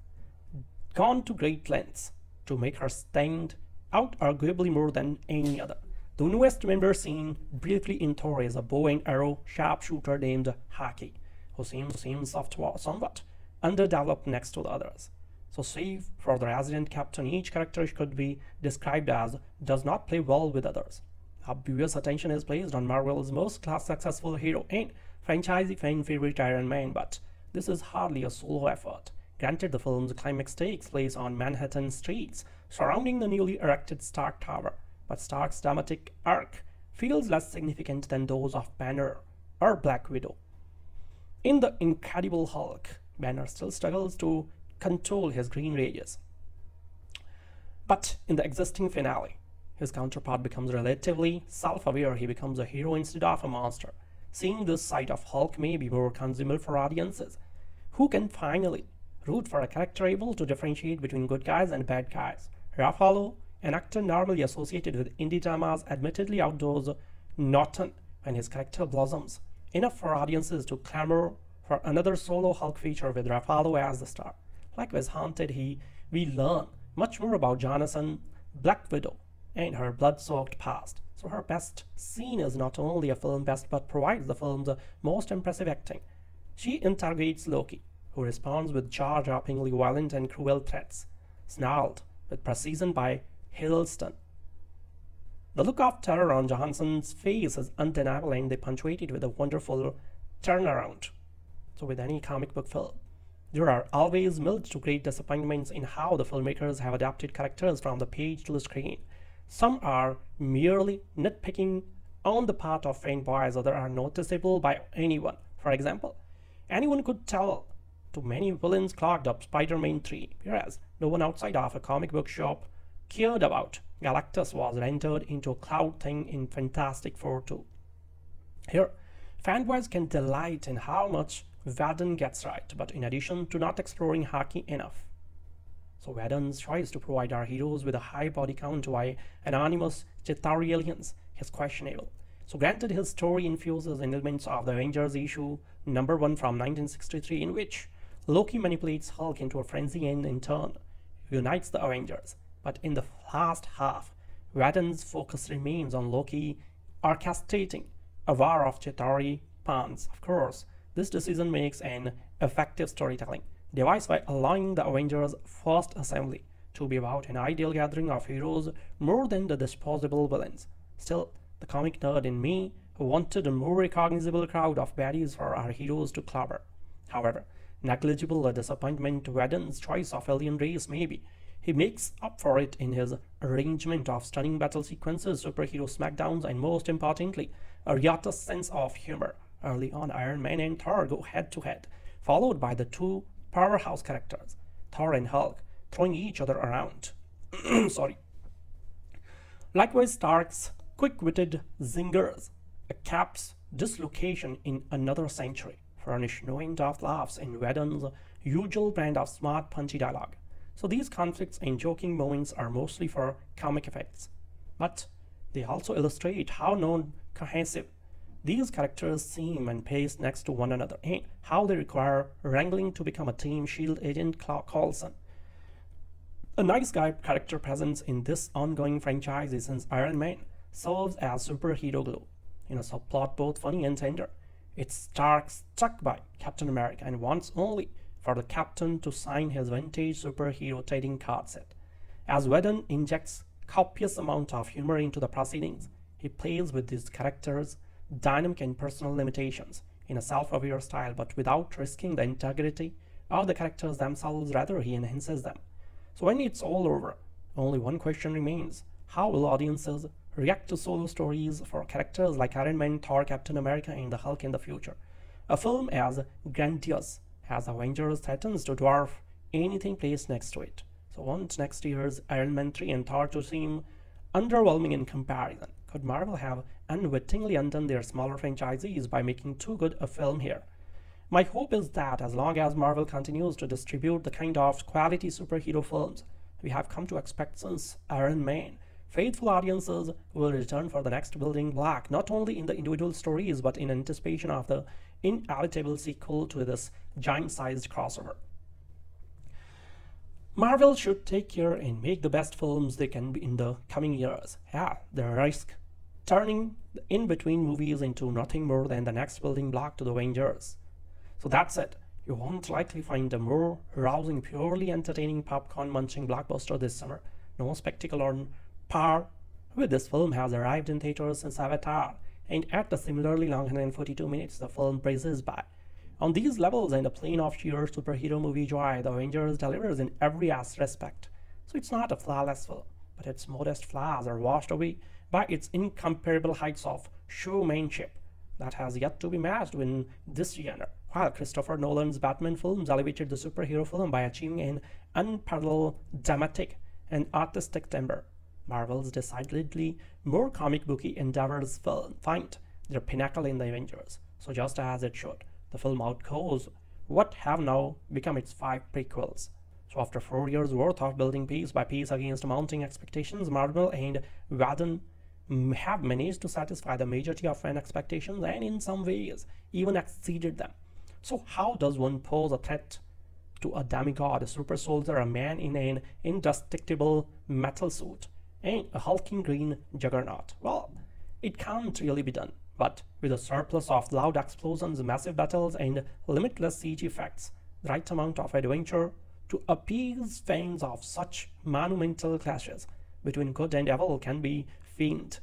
S1: gone to great lengths to make her stand out arguably more than any other. The newest member seen briefly in Thor is a bow and arrow sharpshooter named Hawkeye, who seems, seems somewhat underdeveloped next to the others. So save for the resident captain, each character could be described as does not play well with others. Obvious attention is placed on Marvel's most class successful hero and franchise fan favorite Iron Man, but this is hardly a solo effort. Granted, the film's climax takes place on Manhattan streets surrounding the newly erected Stark Tower, but Stark's dramatic arc feels less significant than those of Banner or Black Widow. In The Incredible Hulk, Banner still struggles to control his green rages. But in the existing finale, his counterpart becomes relatively self-aware. He becomes a hero instead of a monster. Seeing this side of Hulk may be more consumable for audiences who can finally root for a character able to differentiate between good guys and bad guys. Ruffalo, an actor normally associated with indie dramas, admittedly outdoors Norton when his character blossoms, enough for audiences to clamor for another solo Hulk feature with Ruffalo as the star. Likewise, Haunted, he we learn much more about Johansson, Black Widow, and her blood-soaked past. So her best scene is not only a film best, but provides the film's most impressive acting. She interrogates Loki, who responds with jaw-droppingly violent and cruel threats, snarled with precision by Hiddleston. The look of terror on Johansson's face is undeniable and they punctuate it with a wonderful turnaround. So with any comic book film. There are always mild to great disappointments in how the filmmakers have adapted characters from the page to the screen. Some are merely nitpicking on the part of fanboys, others are noticeable by anyone. For example, anyone could tell to many villains clogged up Spider-Man 3, whereas no one outside of a comic book shop cared about Galactus was rendered into a cloud thing in Fantastic Four 2. Here, fanboys can delight in how much Whedon gets right, but in addition to not exploring Hawkeye enough. So Whedon's choice to provide our heroes with a high body count by anonymous Chitauri aliens is questionable. So granted his story infuses elements of the Avengers issue number 1 from 1963 in which Loki manipulates Hulk into a frenzy and in turn unites the Avengers. But in the last half, Whedon's focus remains on Loki orchestrating a war of Chitauri pawns, of course, this decision makes an effective storytelling device by allowing the Avengers' first assembly to be about an ideal gathering of heroes more than the disposable villains. Still, the comic nerd in me wanted a more recognizable crowd of baddies for our heroes to clobber. However, negligible a disappointment to Whedon's choice of alien race may be, he makes up for it in his arrangement of stunning battle sequences, superhero smackdowns, and most importantly, a riotous sense of humor. Early on, Iron Man and Thor go head to head, followed by the two powerhouse characters, Thor and Hulk, throwing each other around. Sorry. Likewise, Stark's quick-witted zingers, a Cap's dislocation in another century, furnish knowing of laughs in Whedon's usual brand of smart, punchy dialogue. So these conflicts and joking moments are mostly for comic effects, but they also illustrate how non-cohesive these characters seem and pace next to one another and how they require wrangling to become a team SHIELD agent Coulson. A nice guy character presence in this ongoing franchise is since Iron Man serves as superhero glue in a subplot both funny and tender. It's Stark struck by Captain America and wants only for the captain to sign his vintage superhero trading card set. As Whedon injects copious amount of humor into the proceedings, he plays with these characters' dynamic and personal limitations in a self-aware style, but without risking the integrity of the characters themselves, rather he enhances them. So when it's all over, only one question remains. How will audiences react to solo stories for characters like Iron Man, Thor, Captain America, and the Hulk in the future? A film as grandiose as Avengers threatens to dwarf anything placed next to it. So won't next year's Iron Man 3 and Thor 2 seem underwhelming in comparison? Could Marvel have unwittingly undone their smaller franchises by making too good a film here? My hope is that as long as Marvel continues to distribute the kind of quality superhero films we have come to expect since Iron Man, faithful audiences will return for the next building block, not only in the individual stories but in anticipation of the inevitable sequel to this giant-sized crossover. Marvel should take care and make the best films they can in the coming years. Yeah, they risk turning the in-between movies into nothing more than the next building block to the Avengers. So that's it. You won't likely find a more rousing, purely entertaining popcorn-munching blockbuster this summer. No spectacle on with this film has arrived in theaters since Avatar, and at the similarly long 142 minutes the film breezes by. On these levels and a plane of sheer superhero movie joy, The Avengers delivers in every respect. So it's not a flawless film, but its modest flaws are washed away by its incomparable heights of showmanship that has yet to be matched in this genre. While Christopher Nolan's Batman films elevated the superhero film by achieving an unparalleled dramatic and artistic timbre, Marvel's decidedly more comic booky endeavors find their pinnacle in the Avengers. So just as it should, the film outgoes what have now become its five prequels. So after four years worth of building piece by piece against mounting expectations, Marvel and Whedon have managed to satisfy the majority of fan expectations and in some ways even exceeded them. So how does one pose a threat to a demigod, a super soldier, a man in an indestructible metal suit? And a hulking green juggernaut. Well, it can't really be done, but with a surplus of loud explosions, massive battles, and limitless CG effects, the right amount of adventure to appease fans of such monumental clashes between good and evil can be feigned.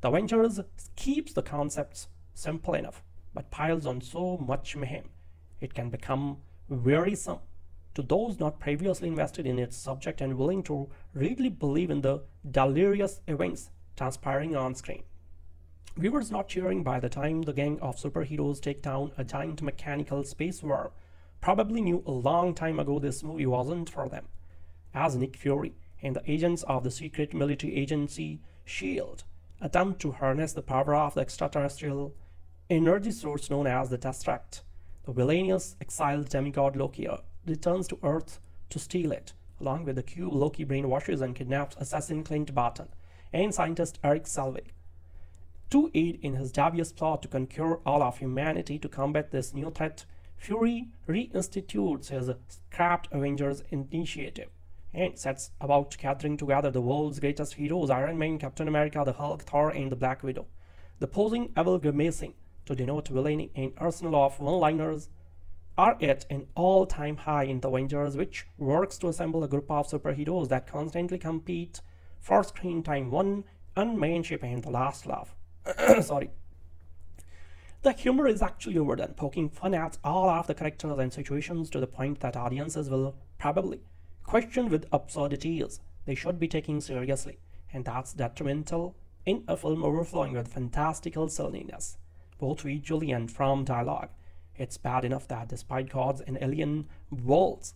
S1: The Avengers keeps the concepts simple enough, but piles on so much mayhem, it can become wearisome to those not previously invested in its subject and willing to really believe in the delirious events transpiring on screen. Viewers not cheering by the time the gang of superheroes take down a giant mechanical space worm probably knew a long time ago this movie wasn't for them, as Nick Fury and the agents of the secret military agency SHIELD attempt to harness the power of the extraterrestrial energy source known as the Tesseract. The villainous exiled demigod Loki returns to Earth to steal it. Along with the cube, Loki brainwashes and kidnaps assassin Clint Barton and scientist Erik Selvig to aid in his devious plot to conquer all of humanity to combat this new threat. Fury reinstitutes his scrapped Avengers initiative and sets about gathering together the world's greatest heroes Iron Man, Captain America, the Hulk, Thor, and the Black Widow. The posing grimacing to denote villainy and arsenal of one-liners are at an all-time high in the Avengers, which works to assemble a group of superheroes that constantly compete for screen time, one and unmanship and the last laugh. Sorry. The humor is actually overdone, poking fun at all of the characters and situations to the point that audiences will probably question with absurdities they should be taking seriously, and that's detrimental in a film overflowing with fantastical silliness, both visually and from dialogue. It's bad enough that despite gods and alien worlds,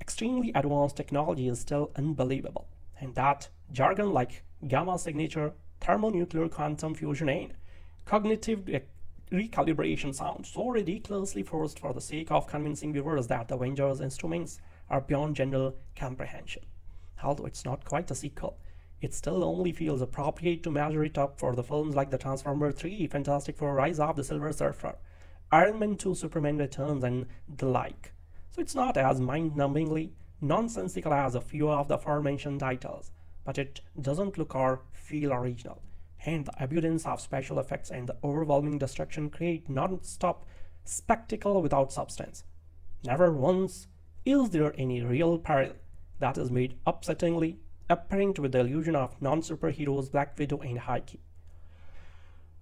S1: extremely advanced technology is still unbelievable, and that jargon like gamma signature, thermonuclear quantum fusion, and cognitive recalibration sound so ridiculously forced for the sake of convincing viewers that the Avengers instruments are beyond general comprehension. Although it's not quite a sequel, it still only feels appropriate to measure it up for the films like The Transformer 3, Fantastic Four, Rise of the Silver Surfer, Iron Man 2, Superman Returns, and the like. So it's not as mind-numbingly nonsensical as a few of the aforementioned titles, but it doesn't look or feel original and the abundance of special effects and the overwhelming destruction create non-stop spectacle without substance. Never once is there any real peril that is made upsettingly apparent with the illusion of non-superheroes Black Widow and Hawkeye,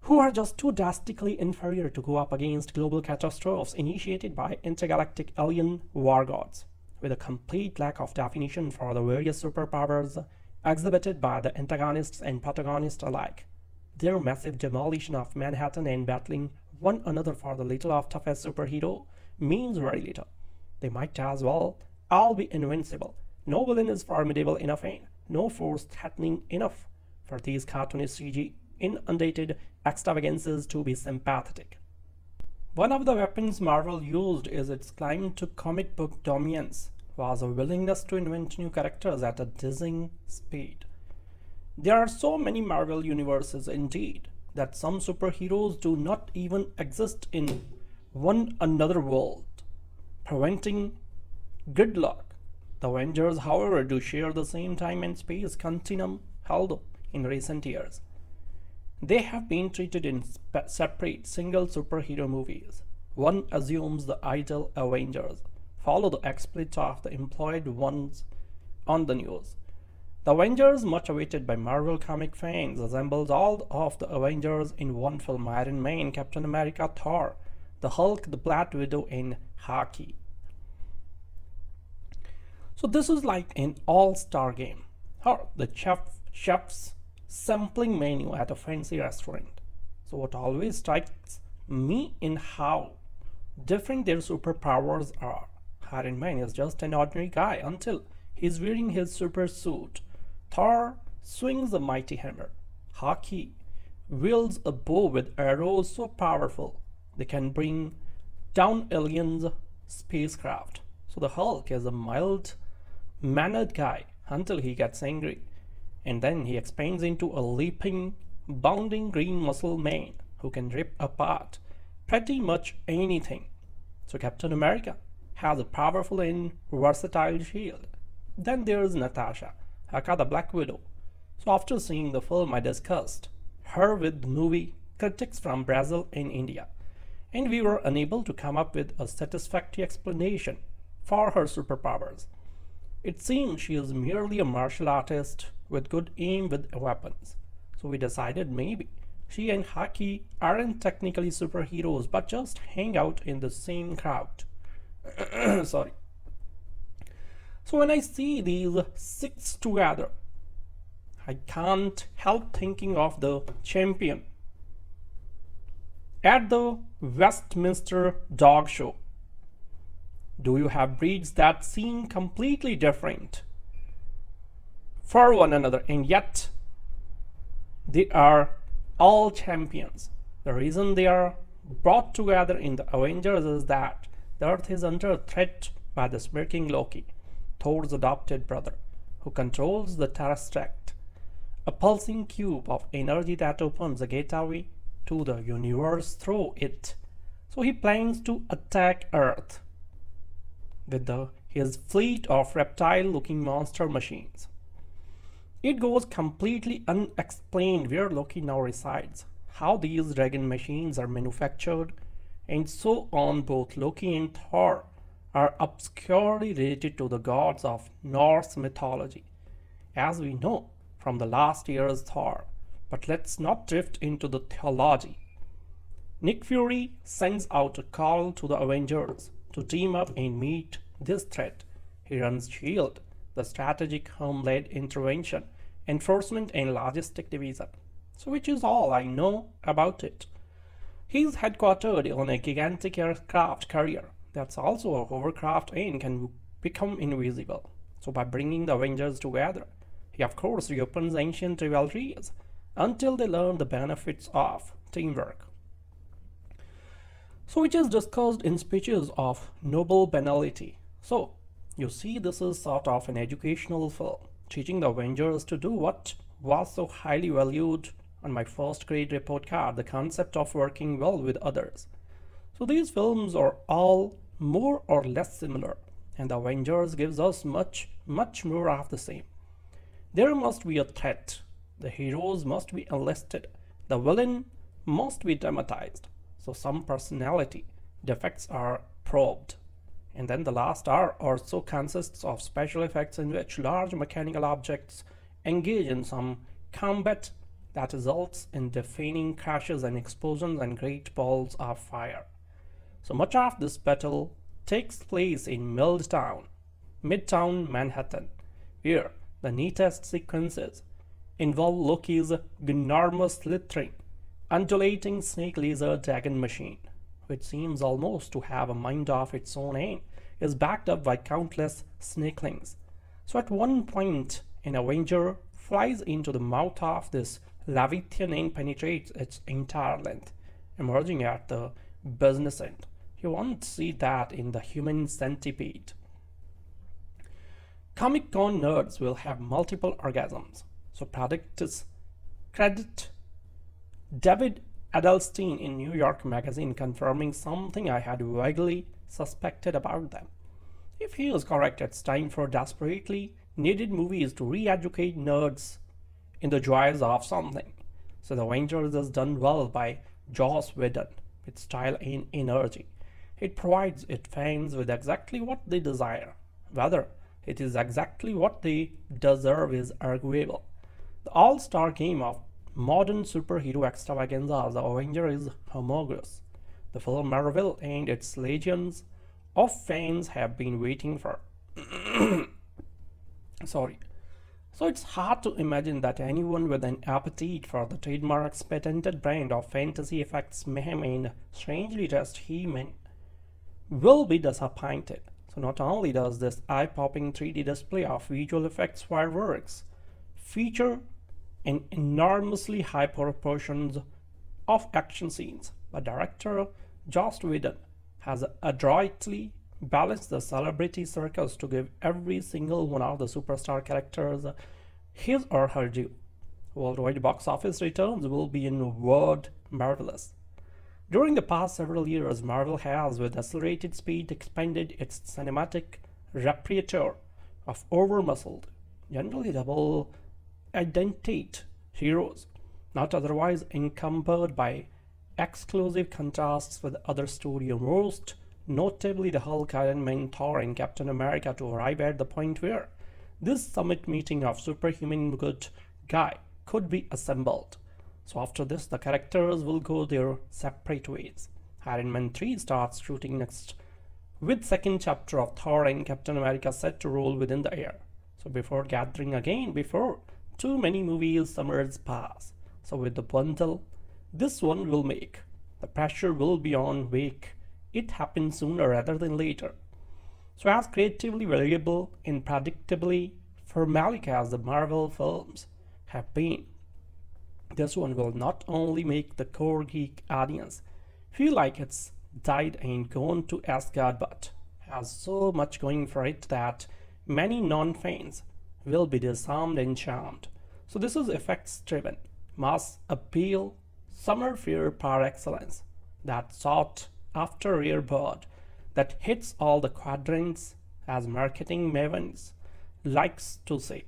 S1: who are just too drastically inferior to go up against global catastrophes initiated by intergalactic alien war gods, with a complete lack of definition for the various superpowers exhibited by the antagonists and protagonists alike. Their massive demolition of Manhattan and battling one another for the little of toughest superhero means very little. They might as well all be invincible. No villain is formidable enough and no force threatening enough for these cartoonist CG inundated extravagances to be sympathetic. One of the weapons Marvel used is its climb to comic book dominance was a willingness to invent new characters at a dizzying speed. There are so many Marvel universes indeed that some superheroes do not even exist in one another world, preventing good luck. The Avengers, however, do share the same time and space continuum held in recent years. They have been treated in separate single superhero movies. One assumes the idle Avengers follow the exploits of the employed ones on the news. The Avengers, much awaited by Marvel comic fans, assembles all of the Avengers in one film Iron Man, Captain America, Thor, the Hulk, the Black Widow, and Hawkeye. So this is like an all-star game, or the chef, chef's sampling menu at a fancy restaurant. So what always strikes me in how different their superpowers are. Iron Man is just an ordinary guy until he's wearing his super suit. Thor swings a mighty hammer. Hawkeye wields a bow with arrows so powerful they can bring down aliens spacecraft. So the Hulk is a mild mannered guy until he gets angry. And then he expands into a leaping, bounding green muscle man who can rip apart pretty much anything. So Captain America has a powerful and versatile shield. Then there's Natasha, aka the Black Widow. So after seeing the film I discussed her with movie critics from Brazil and India, and we were unable to come up with a satisfactory explanation for her superpowers. It seems she is merely a martial artist with good aim with weapons. So we decided maybe she and Hawkeye aren't technically superheroes but just hang out in the same crowd. sorry so when i see these six together i can't help thinking of the champion at the westminster dog show do you have breeds that seem completely different for one another and yet they are all champions the reason they are brought together in the avengers is that the Earth is under threat by the smirking Loki, Thor's adopted brother, who controls the Tesseract, a pulsing cube of energy that opens a gateway to the universe through it. So he plans to attack Earth with the, his fleet of reptile-looking monster machines. It goes completely unexplained where Loki now resides, how these dragon machines are manufactured, and so on both Loki and Thor are obscurely related to the gods of Norse mythology, as we know from the last year's Thor. But let's not drift into the theology. Nick Fury sends out a call to the Avengers to team up and meet this threat. He runs SHIELD, the Strategic Homeland Intervention, Enforcement and Logistic Division. So which is all I know about it. He's headquartered on a gigantic aircraft carrier that's also a hovercraft and can become invisible. So by bringing the Avengers together, he of course reopens ancient rivalries until they learn the benefits of teamwork. So which is discussed in speeches of noble banality. So you see this is sort of an educational film, teaching the Avengers to do what was so highly valued on my first grade report card, the concept of working well with others. So these films are all more or less similar, and the Avengers gives us much, much more of the same. There must be a threat. The heroes must be enlisted. The villain must be dramatized. So some personality defects are probed. And then the last R also consists of special effects in which large mechanical objects engage in some combat that results in deafening crashes and explosions and great balls of fire. So much of this battle takes place in Midtown, Midtown Manhattan, where the neatest sequences involve Loki's ginormous slithering, undulating snake laser dragon machine, which seems almost to have a mind of its own and is backed up by countless snakelings. So at one point, an Avenger flies into the mouth of this Leviathan and penetrates its entire length, emerging at the business end. You won't see that in the human centipede. Comic Con nerds will have multiple orgasms. So predictors credit David Edelstein in New York Magazine confirming something I had vaguely suspected about them. If he is correct, it's time for desperately needed movies to re-educate nerds in the joys of something. So The Avengers is done well by Joss Whedon with style and energy. It provides its fans with exactly what they desire. Whether it is exactly what they deserve is arguable. The all-star game of modern superhero extravaganza, The Avenger is homogeneous. The film Marvel and its legions of fans have been waiting for. Sorry. So it's hard to imagine that anyone with an appetite for the trademark's patented brand of fantasy effects mayhem and strangely dressed he-men will be disappointed. So not only does this eye-popping 3D display of visual effects fireworks feature an enormously high proportions of action scenes, but director Joss Whedon has adroitly balanced the celebrity circus to give every single one of the superstar characters his or her due. Worldwide box office returns will be in word marvelous. During the past several years, Marvel has, with accelerated speed, expanded its cinematic repertoire of over-muscled, generally double-identate heroes, not otherwise encumbered by exclusive contrasts with other studio, most notably the Hulk, Iron Man, Thor, and Captain America to arrive at the point where this summit meeting of superhuman good guy could be assembled. So after this, the characters will go their separate ways. Iron Man 3 starts shooting next with second chapter of Thor and Captain America set to roll within the air. So before gathering again, before too many movies summers pass. So with the bundle, this one will make. The pressure will be on wake. It happens sooner rather than later. So as creatively variable and predictably formalic as the Marvel films have been, this one will not only make the core geek audience feel like it's died and gone to Asgard but has so much going for it that many non-fans will be disarmed and charmed. So this is effects driven, mass appeal, summer fear par excellence, that sought after rare bird that hits all the quadrants as marketing mavens likes to say.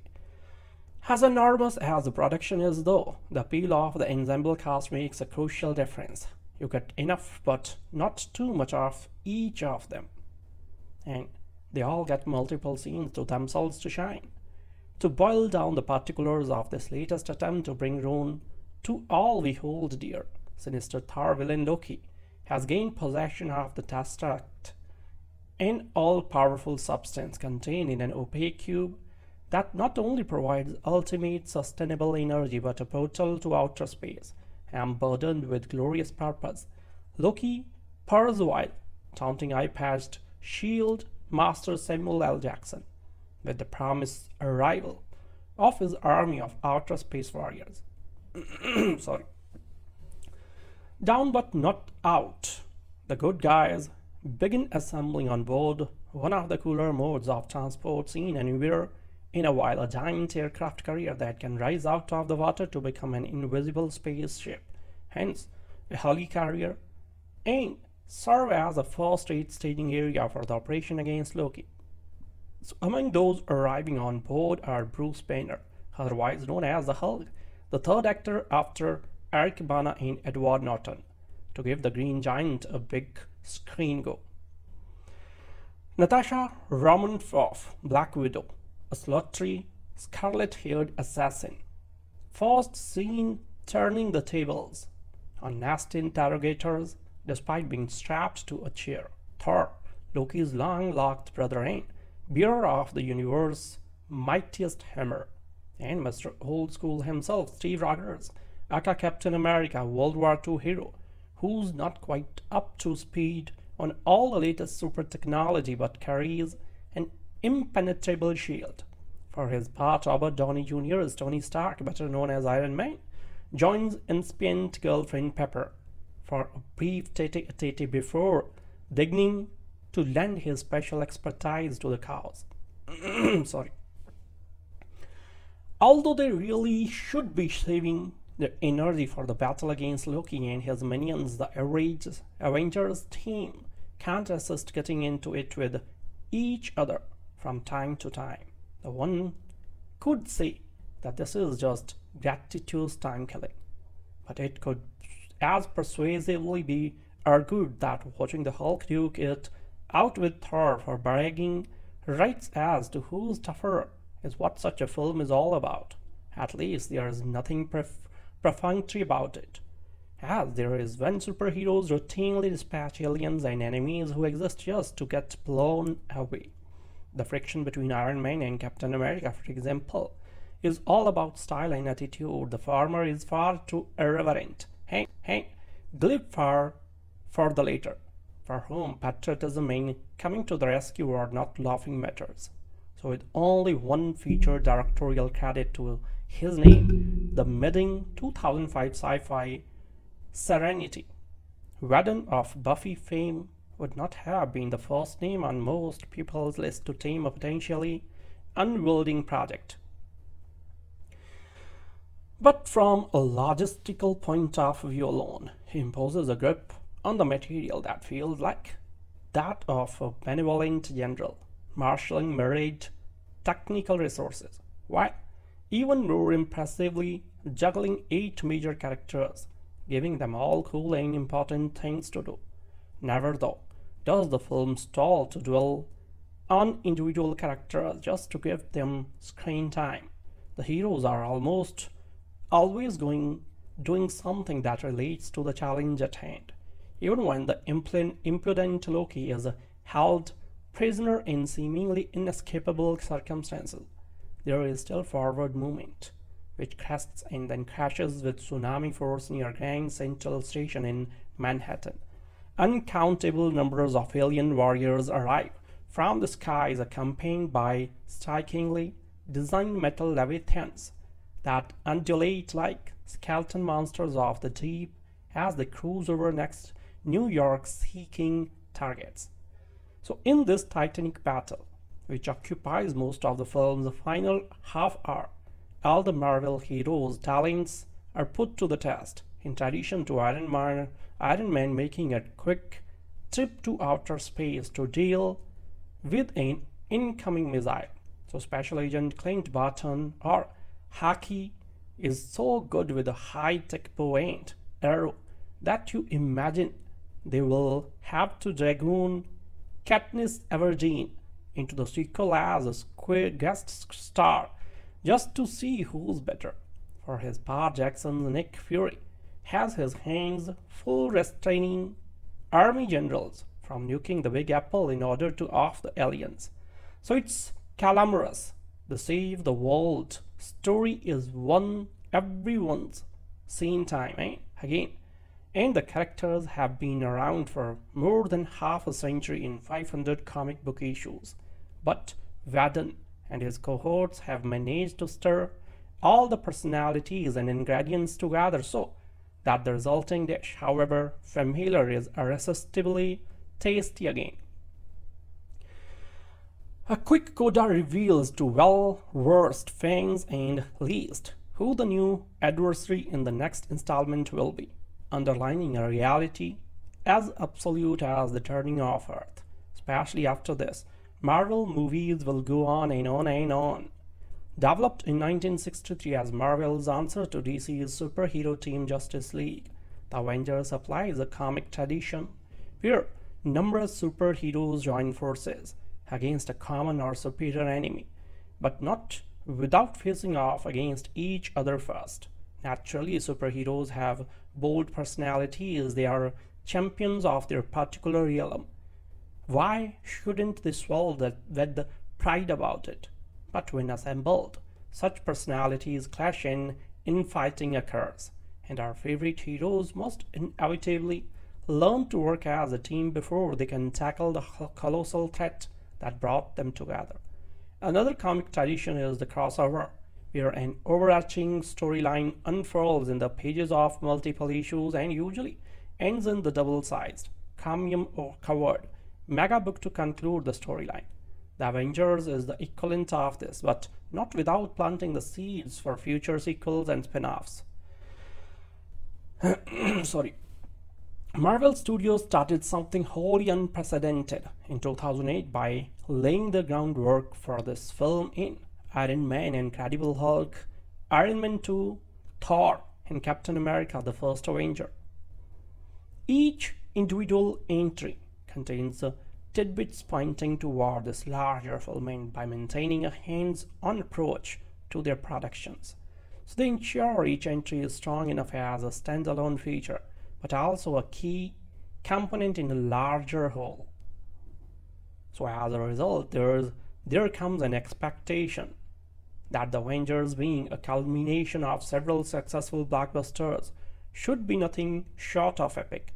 S1: As enormous as the production is though, the appeal of the ensemble cast makes a crucial difference. You get enough but not too much of each of them. And they all get multiple scenes to themselves to shine. To boil down the particulars of this latest attempt to bring ruin to all we hold dear, sinister Thor villain Loki has gained possession of the Tesseract, an all-powerful substance contained in an opaque cube that not only provides ultimate sustainable energy but a portal to outer space and burdened with glorious purpose. Loki purrs while taunting eye-patched SHIELD Master Samuel L. Jackson with the promised arrival of his army of outer space warriors. Sorry. Down but not out, the good guys begin assembling on board one of the cooler modes of transport seen anywhere in a while a giant aircraft carrier that can rise out of the water to become an invisible spaceship, hence a helicarrier, and serve as a first aid staging area for the operation against Loki. So among those arriving on board are Bruce Banner, otherwise known as the Hulk, the third actor after Eric Bana and Edward Norton, to give the Green Giant a big screen go. Natasha Romanoff, Black Widow, a slutty, scarlet-haired assassin, first seen turning the tables on nasty interrogators despite being strapped to a chair. Thor, Loki's long-locked brother and bearer of the universe's mightiest hammer, and Mr. Old School himself, Steve Rogers, aka Captain America, World War II hero, who's not quite up to speed on all the latest super technology but carries an impenetrable shield. For his part, Robert Downey Jr. is Tony Stark, better known as Iron Man, joins incipient girlfriend Pepper for a brief tete-a-tete before beginning to lend his special expertise to the cause. Sorry. Although they really should be saving their energy for the battle against Loki and his minions, the Avengers team can't resist getting into it with each other from time to time. The one could say that this is just gratuitous time killing, but it could as persuasively be argued that watching the Hulk duke it out with Thor for bragging rights as to who's tougher is what such a film is all about. At least there is nothing perf- perfunctory about it, as there is when superheroes routinely dispatch aliens and enemies who exist just to get blown away. The friction between Iron Man and Captain America, for example, is all about style and attitude. The former is far too irreverent. Hey, hey, glib far for the later, for whom patriotism and coming to the rescue are not laughing matters. So with only one feature directorial credit to his name, the Midding 2005 sci-fi Serenity. Whedon of Buffy fame would not have been the first name on most people's list to tame a potentially unwielding project. But from a logistical point of view alone, he imposes a grip on the material that feels like that of a benevolent general marshalling myriad technical resources, while even more impressively juggling eight major characters, giving them all cool and important things to do. Never, though, does the film stall to dwell on individual characters just to give them screen time. The heroes are almost always going doing something that relates to the challenge at hand, even when the impudent Loki is held prisoner in seemingly inescapable circumstances. There is still forward movement, which crests and then crashes with tsunami force near Grand Central Station in Manhattan. Uncountable numbers of alien warriors arrive from the skies accompanied by strikingly designed metal leviathans that undulate like skeleton monsters of the deep as they cruise over next New York seeking targets. So in this titanic battle, which occupies most of the film's final half hour, all the Marvel heroes' talents are put to the test, in addition to Iron Man, Iron Man making a quick trip to outer space to deal with an incoming missile. So Special Agent Clint Barton or Hawkeye is so good with a high-tech and arrow that you imagine they will have to dragoon Katniss Everdeen into the sequel as a square guest star just to see who's better. For his part, Jackson's Nick Fury has his hands full restraining army generals from nuking the Big Apple in order to off the aliens. So it's calamitous The Save the World story is one everyone's seen time, eh? Again, and the characters have been around for more than half a century in 500 comic book issues. But Whedon and his cohorts have managed to stir all the personalities and ingredients together so that the resulting dish, however familiar, is irresistibly tasty again. A quick coda reveals to well-versed fans and least who the new adversary in the next installment will be, underlining a reality as absolute as the turning of Earth. Especially after this, Marvel movies will go on and on and on. Developed in 1963 as Marvel's answer to DC's superhero team Justice League, the Avengers applies a comic tradition where numerous superheroes join forces against a common or superior enemy, but not without facing off against each other first. Naturally, superheroes have bold personalities, they are champions of their particular realm. Why shouldn't they swell that with the pride about it? But when assembled, such personalities clash and infighting occurs, and our favorite heroes must inevitably learn to work as a team before they can tackle the colossal threat that brought them together. Another comic tradition is the crossover, where an overarching storyline unfurls in the pages of multiple issues and usually ends in the double-sized, chromium or covered mega book to conclude the storyline. The Avengers is the equivalent of this, but not without planting the seeds for future sequels and spin-offs. Sorry. Marvel Studios started something wholly unprecedented in 2008 by laying the groundwork for this film in Iron Man, and Incredible Hulk, Iron Man 2, Thor, and Captain America the First Avenger. Each individual entry contains uh, tidbits pointing toward this larger film by maintaining a hands-on approach to their productions. So they ensure each entry is strong enough as a standalone feature but also a key component in a larger whole. So as a result, there's, there comes an expectation that the Avengers being a culmination of several successful blockbusters should be nothing short of epic.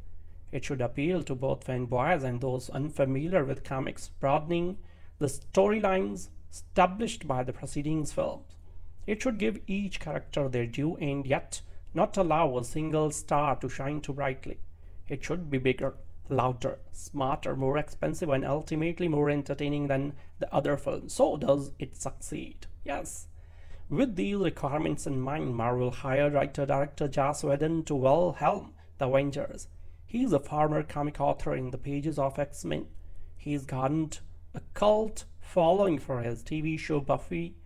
S1: It should appeal to both fanboys and those unfamiliar with comics, broadening the storylines established by the preceding films. It should give each character their due and yet not allow a single star to shine too brightly. It should be bigger, louder, smarter, more expensive, and ultimately more entertaining than the other films. So does it succeed? Yes. With these requirements in mind, Marvel hired writer-director Joss Whedon to well helm the Avengers. He is a former comic author in the pages of X-Men. He's garnered a cult following for his TV show Buffy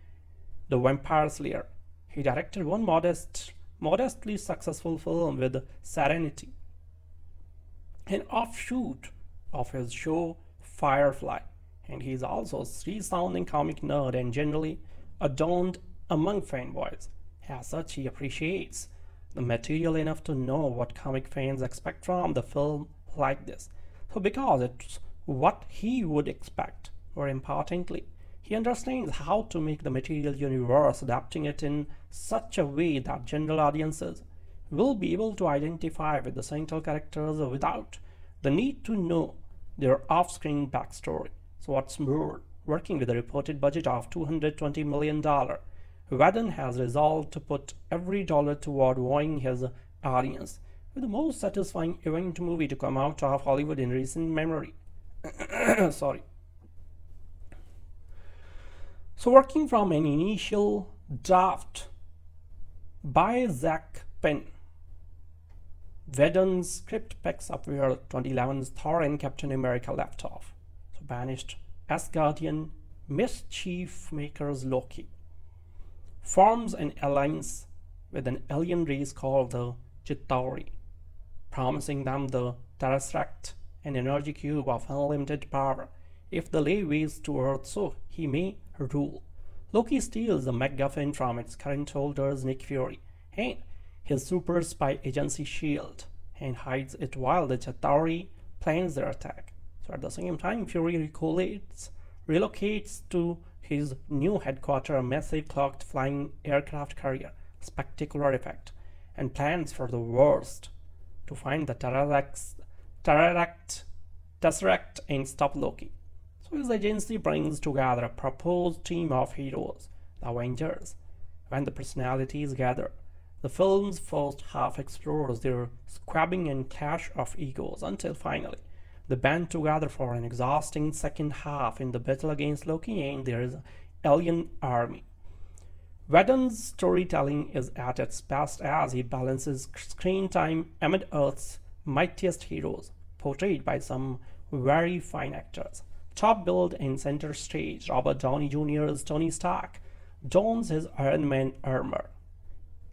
S1: the Vampire Slayer. He directed one modest modestly successful film with Serenity, an offshoot of his show Firefly, and he is also a resounding comic nerd and generally adored among fanboys. As such, he appreciates the material enough to know what comic fans expect from the film like this. So because it's what he would expect, more importantly, he understands how to make the material universe, adapting it in such a way that general audiences will be able to identify with the central characters without the need to know their off-screen backstory. So what's more, working with a reported budget of $220 million, Whedon has resolved to put every dollar toward wowing his audience with the most satisfying event movie to come out of Hollywood in recent memory. Sorry. So working from an initial draft by Zak Penn, Whedon's script picks up where 2011's Thor and Captain America left off. So banished Asgardian mischief makers Loki forms an alliance with an alien race called the Chitauri, promising them the Tesseract, an energy cube of unlimited power, if the lay waste to Earth so he may rule. Loki steals the MacGuffin from its current holders Nick Fury and his super spy agency SHIELD and hides it while the Chitauri plans their attack. At the same time, Fury relocates, relocates to his new headquarters a massive clocked flying aircraft carrier, spectacular effect, and plans for the worst to find the Tesseract, Tesseract and stop Loki. So his agency brings together a proposed team of heroes, the Avengers. When the personalities gather, the film's first half explores their squabbling and clash of egos until finally they band together for an exhausting second half in the battle against Loki and their alien army. Whedon's storytelling is at its best as he balances screen time amid Earth's mightiest heroes, portrayed by some very fine actors. Top billed in center stage, Robert Downey Jr.'s Tony Stark dons his Iron Man armor,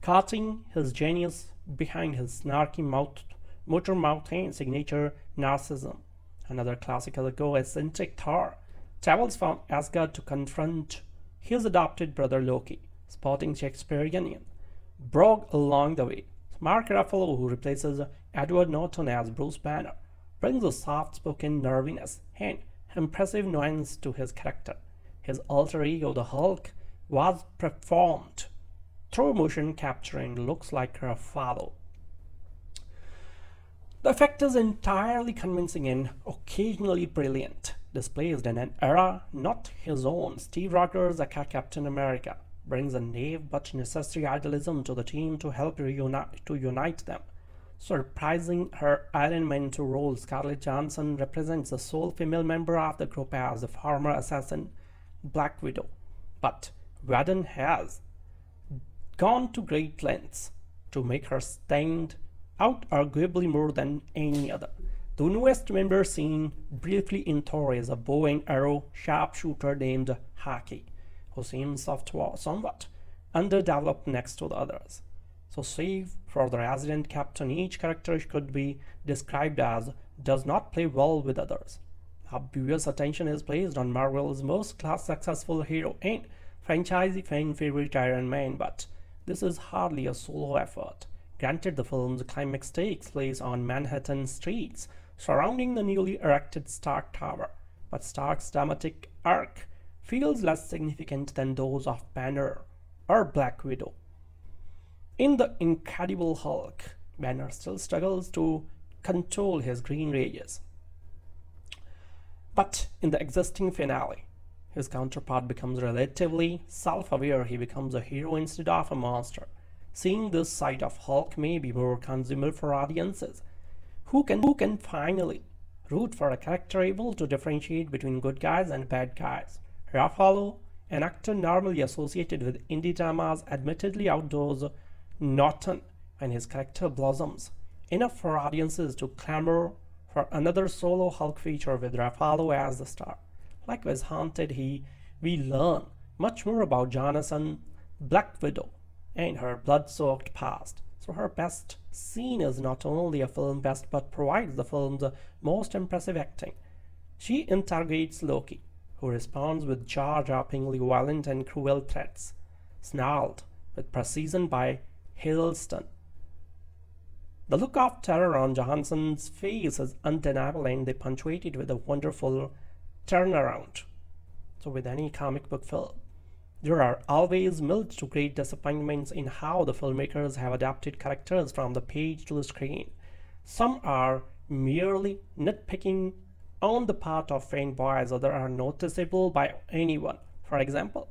S1: cutting his genius behind his snarky mouth, motor mouth and signature narcissism. Another classical ego-eccentric Thor travels from Asgard to confront his adopted brother Loki, spotting Shakespearean brogue along the way. Mark Ruffalo, who replaces Edward Norton as Bruce Banner, brings a soft-spoken nerviness and impressive nuance to his character. His alter ego, the Hulk, was performed through motion capture and looks like Ruffalo. The effect is entirely convincing and occasionally brilliant, displaced in an era not his own. Steve Rogers, aka Captain America, brings a naive but necessary idealism to the team to help reunite, to unite them. Surprising her Iron Man 2 role, Scarlett Johansson represents the sole female member of the group as the former assassin Black Widow. But Whedon has gone to great lengths to make her stand out arguably more than any other. The newest member seen briefly in Thor is a bow and arrow sharpshooter named Hawkeye, who seems somewhat underdeveloped next to the others. So save for the resident captain, each character could be described as does not play well with others. Obvious attention is placed on Marvel's most class successful hero and franchise fan favorite Iron Man, but this is hardly a solo effort. Granted, the film's climax takes place on Manhattan streets surrounding the newly erected Stark Tower, but Stark's dramatic arc feels less significant than those of Banner or Black Widow. In The Incredible Hulk, Banner still struggles to control his green rages. But in the existing finale, his counterpart becomes relatively self-aware. He becomes a hero instead of a monster. Seeing this side of Hulk may be more consumable for audiences who can, who can finally root for a character able to differentiate between good guys and bad guys. Ruffalo, an actor normally associated with indie dramas, admittedly outdoors Norton when his character blossoms, enough for audiences to clamor for another solo Hulk feature with Ruffalo as the star. Likewise, Haunted, he we learn much more about Johansson, Black Widow, and her blood-soaked past. So her best scene is not only a film best but provides the film's most impressive acting. She interrogates Loki, who responds with jaw-droppingly violent and cruel threats, snarled with precision by Hiddleston. The look of terror on Johansson's face is undeniable and they punctuate it with a wonderful turnaround. So with any comic book film, there are always to great disappointments in how the filmmakers have adapted characters from the page to the screen. Some are merely nitpicking on the part of fanboys, others are noticeable by anyone. For example,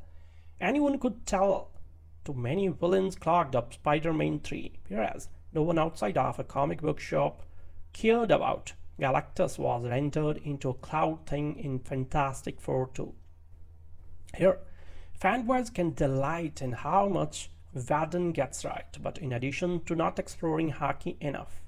S1: anyone could tell too many villains clogged up Spider-Man 3, whereas no one outside of a comic book shop cared about Galactus was rendered into a cloud thing in Fantastic Four 2. Here, Fanboys can delight in how much Whedon gets right, but in addition to not exploring Hawkeye enough.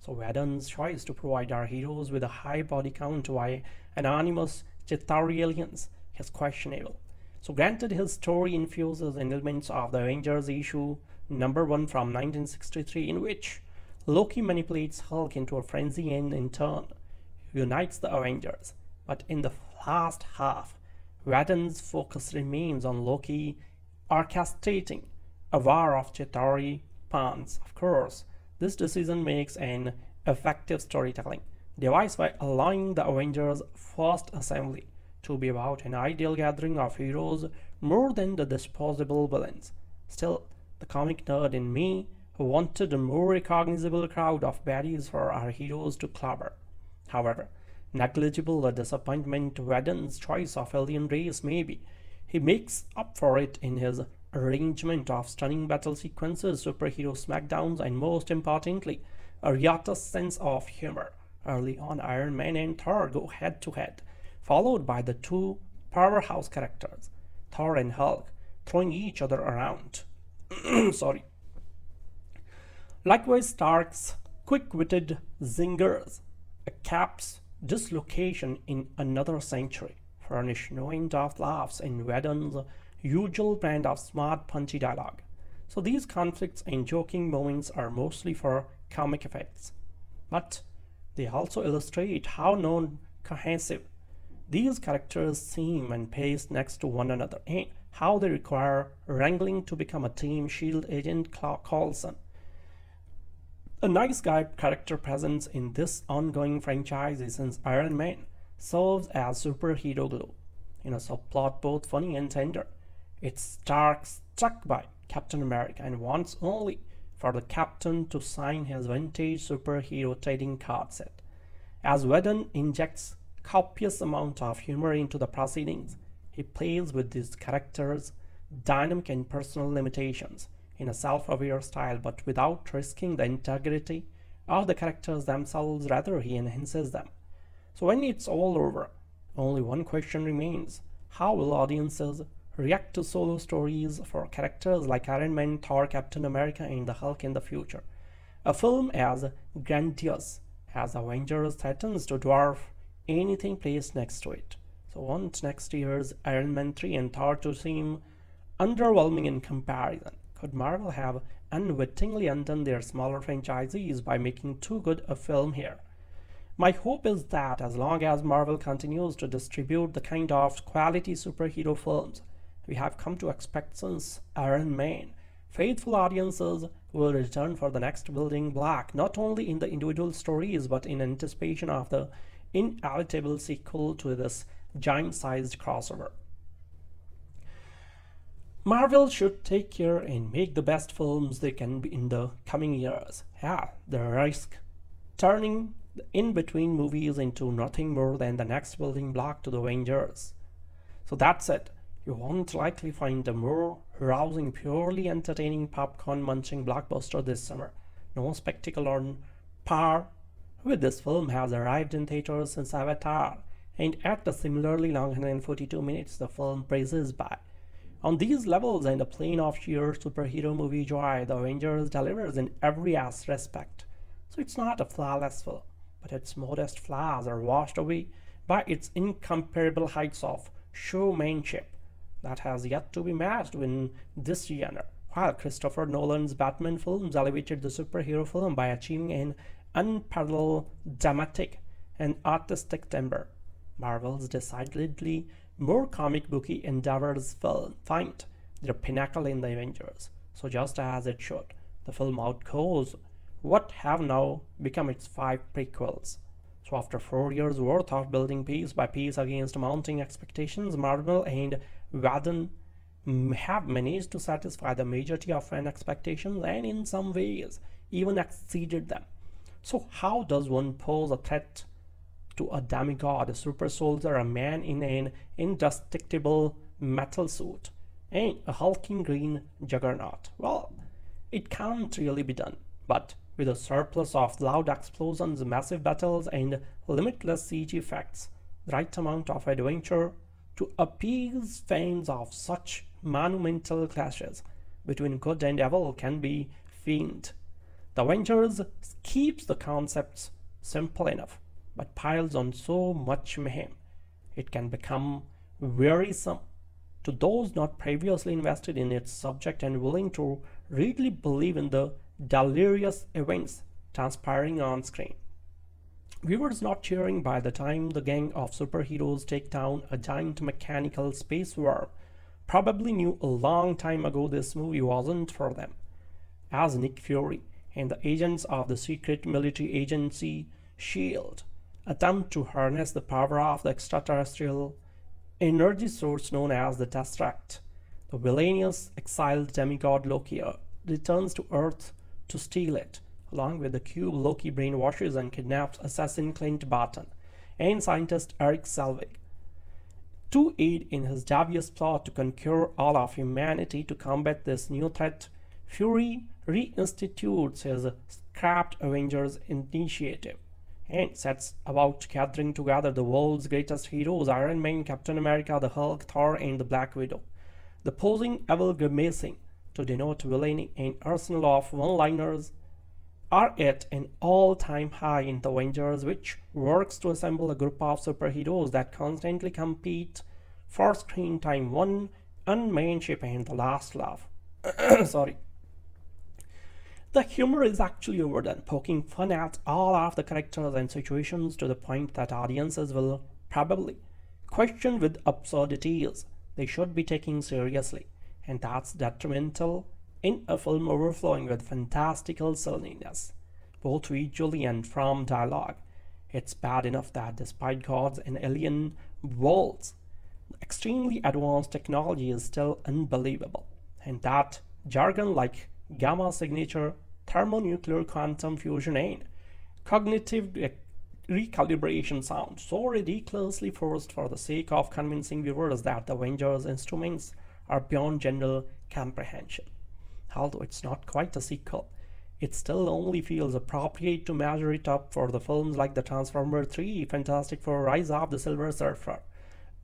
S1: So Whedon's choice to provide our heroes with a high body count while anonymous Chitauri aliens is questionable. So granted his story infuses elements of the Avengers issue number 1 from 1963 in which Loki manipulates Hulk into a frenzy and in turn unites the Avengers. But in the last half, Whedon's focus remains on Loki orchestrating a war of Chitauri pawns. Of course, this decision makes an effective storytelling device by allowing the Avengers' first assembly to be about an ideal gathering of heroes more than the disposable villains. Still, the comic nerd in me wanted a more recognizable crowd of baddies for our heroes to clobber. However, negligible a disappointment Whedon's choice of alien race may be, he makes up for it in his arrangement of stunning battle sequences, superhero smackdowns, and most importantly, a riotous sense of humor. Early on, Iron Man and Thor go head to head, followed by the two powerhouse characters, Thor and Hulk, throwing each other around. Sorry. Likewise, Stark's quick-witted zingers, a Cap's dislocation in another century, furnish no end of laughs in Whedon's usual brand of smart, punchy dialogue. So these conflicts and joking moments are mostly for comic effects, but they also illustrate how non-cohesive these characters seem and pace next to one another and how they require wrangling to become a team shield agent Coulson. A nice guy character presence in this ongoing franchise is since Iron Man serves as superhero glue in a subplot both funny and tender. It's Stark struck by Captain America and wants only for the captain to sign his vintage superhero trading card set. As Whedon injects copious amount of humor into the proceedings, he plays with these characters' dynamic and personal limitations in a self-aware style but without risking the integrity of the characters themselves, rather he enhances them. So when it's all over, only one question remains. How will audiences react to solo stories for characters like Iron Man, Thor, Captain America, and the Hulk in the future. A film as grandiose as Avengers threatens to dwarf anything placed next to it. So want next year's Iron Man 3 and Thor to seem underwhelming in comparison. Could Marvel have unwittingly undone their smaller franchises by making too good a film here? My hope is that as long as Marvel continues to distribute the kind of quality superhero films we have come to expect since Iron Man. Faithful audiences will return for the next building block, not only in the individual stories, but in anticipation of the inevitable sequel to this giant-sized crossover. Marvel should take care and make the best films they can in the coming years. Yeah, the risk turning the in-between movies into nothing more than the next building block to the Avengers. So that's it you won't likely find a more rousing, purely entertaining popcorn munching blockbuster this summer. No spectacle on par with this film has arrived in theaters since Avatar, and at the similarly long 142 minutes the film praises by. On these levels and a plane of sheer superhero movie joy, The Avengers delivers in every aspect. So it's not a flawless film, but its modest flaws are washed away by its incomparable heights of showmanship that has yet to be matched in this genre. While Christopher Nolan's Batman films elevated the superhero film by achieving an unparalleled dramatic and artistic timbre, Marvel's decidedly more comic booky endeavors find their pinnacle in the Avengers. So just as it should, the film outgoes what have now become its five prequels. So after four years worth of building piece by piece against mounting expectations, Marvel and Whedon have managed to satisfy the majority of fan expectations and in some ways even exceeded them. So how does one pose a threat to a demigod, a super soldier, a man in an indestructible metal suit, and a hulking green juggernaut? Well, it can't really be done, but with a surplus of loud explosions, massive battles, and limitless CG effects, the right amount of adventure to appease fans of such monumental clashes between good and evil can be feigned. The Avengers keeps the concepts simple enough, but piles on so much mayhem, it can become wearisome to those not previously invested in its subject and willing to really believe in the delirious events transpiring on screen. Viewers not cheering by the time the gang of superheroes take down a giant mechanical space worm probably knew a long time ago this movie wasn't for them. As Nick Fury and the agents of the secret military agency SHIELD attempt to harness the power of the extraterrestrial energy source known as the Tesseract. The villainous exiled demigod Loki uh, returns to Earth to steal it. Along with the cube, Loki brainwashes and kidnaps assassin Clint Barton and scientist Erik Selvig to aid in his devious plot to conquer all of humanity to combat this new threat. Fury reinstitutes his scrapped Avengers initiative and sets about gathering together the world's greatest heroes Iron Man, Captain America, the Hulk, Thor, and the Black Widow. The posing ever grimacing to denote villainy and arsenal of one-liners are at an all-time high in the Avengers, which works to assemble a group of superheroes that constantly compete for screen time. One unmanship and the last laugh. Sorry. The humor is actually overdone, poking fun at all of the characters and situations to the point that audiences will probably question with absurdities they should be taking seriously, and that's detrimental in a film overflowing with fantastical silliness, both visually and from dialogue. It's bad enough that despite gods and alien worlds, extremely advanced technology is still unbelievable, and that jargon like gamma signature thermonuclear quantum fusion and cognitive recalibration sound so ridiculously forced for the sake of convincing viewers that the Avengers instruments are beyond general comprehension. Although it's not quite a sequel, it still only feels appropriate to measure it up for the films like The Transformer 3, Fantastic Four, Rise of the Silver Surfer,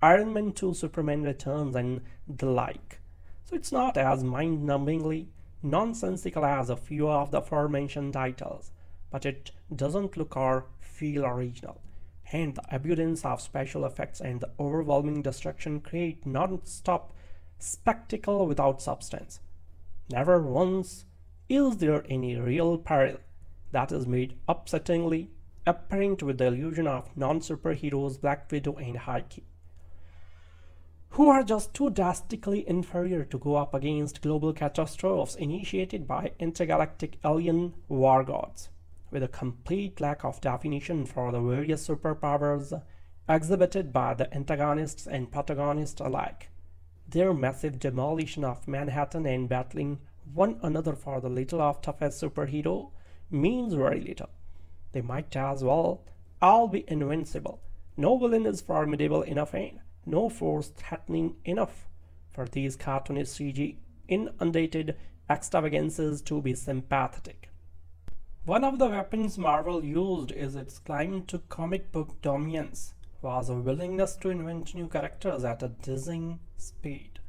S1: Iron Man 2, Superman Returns, and the like. So it's not as mind-numbingly nonsensical as a few of the aforementioned titles, but it doesn't look or feel original. And the abundance of special effects and the overwhelming destruction create non-stop spectacle without substance. Never once is there any real peril that is made upsettingly apparent with the illusion of non-superheroes Black Widow and Hawkeye who are just too drastically inferior to go up against global catastrophes initiated by intergalactic alien war gods, with a complete lack of definition for the various superpowers exhibited by the antagonists and protagonists alike. Their massive demolition of Manhattan and battling one another for the little of toughest superhero means very little. They might as well all be invincible. No villain is formidable enough no force threatening enough for these cartoonist CG inundated extravagances to be sympathetic. One of the weapons Marvel used is its climb to comic book dominance was a willingness to invent new characters at a dizzying speed.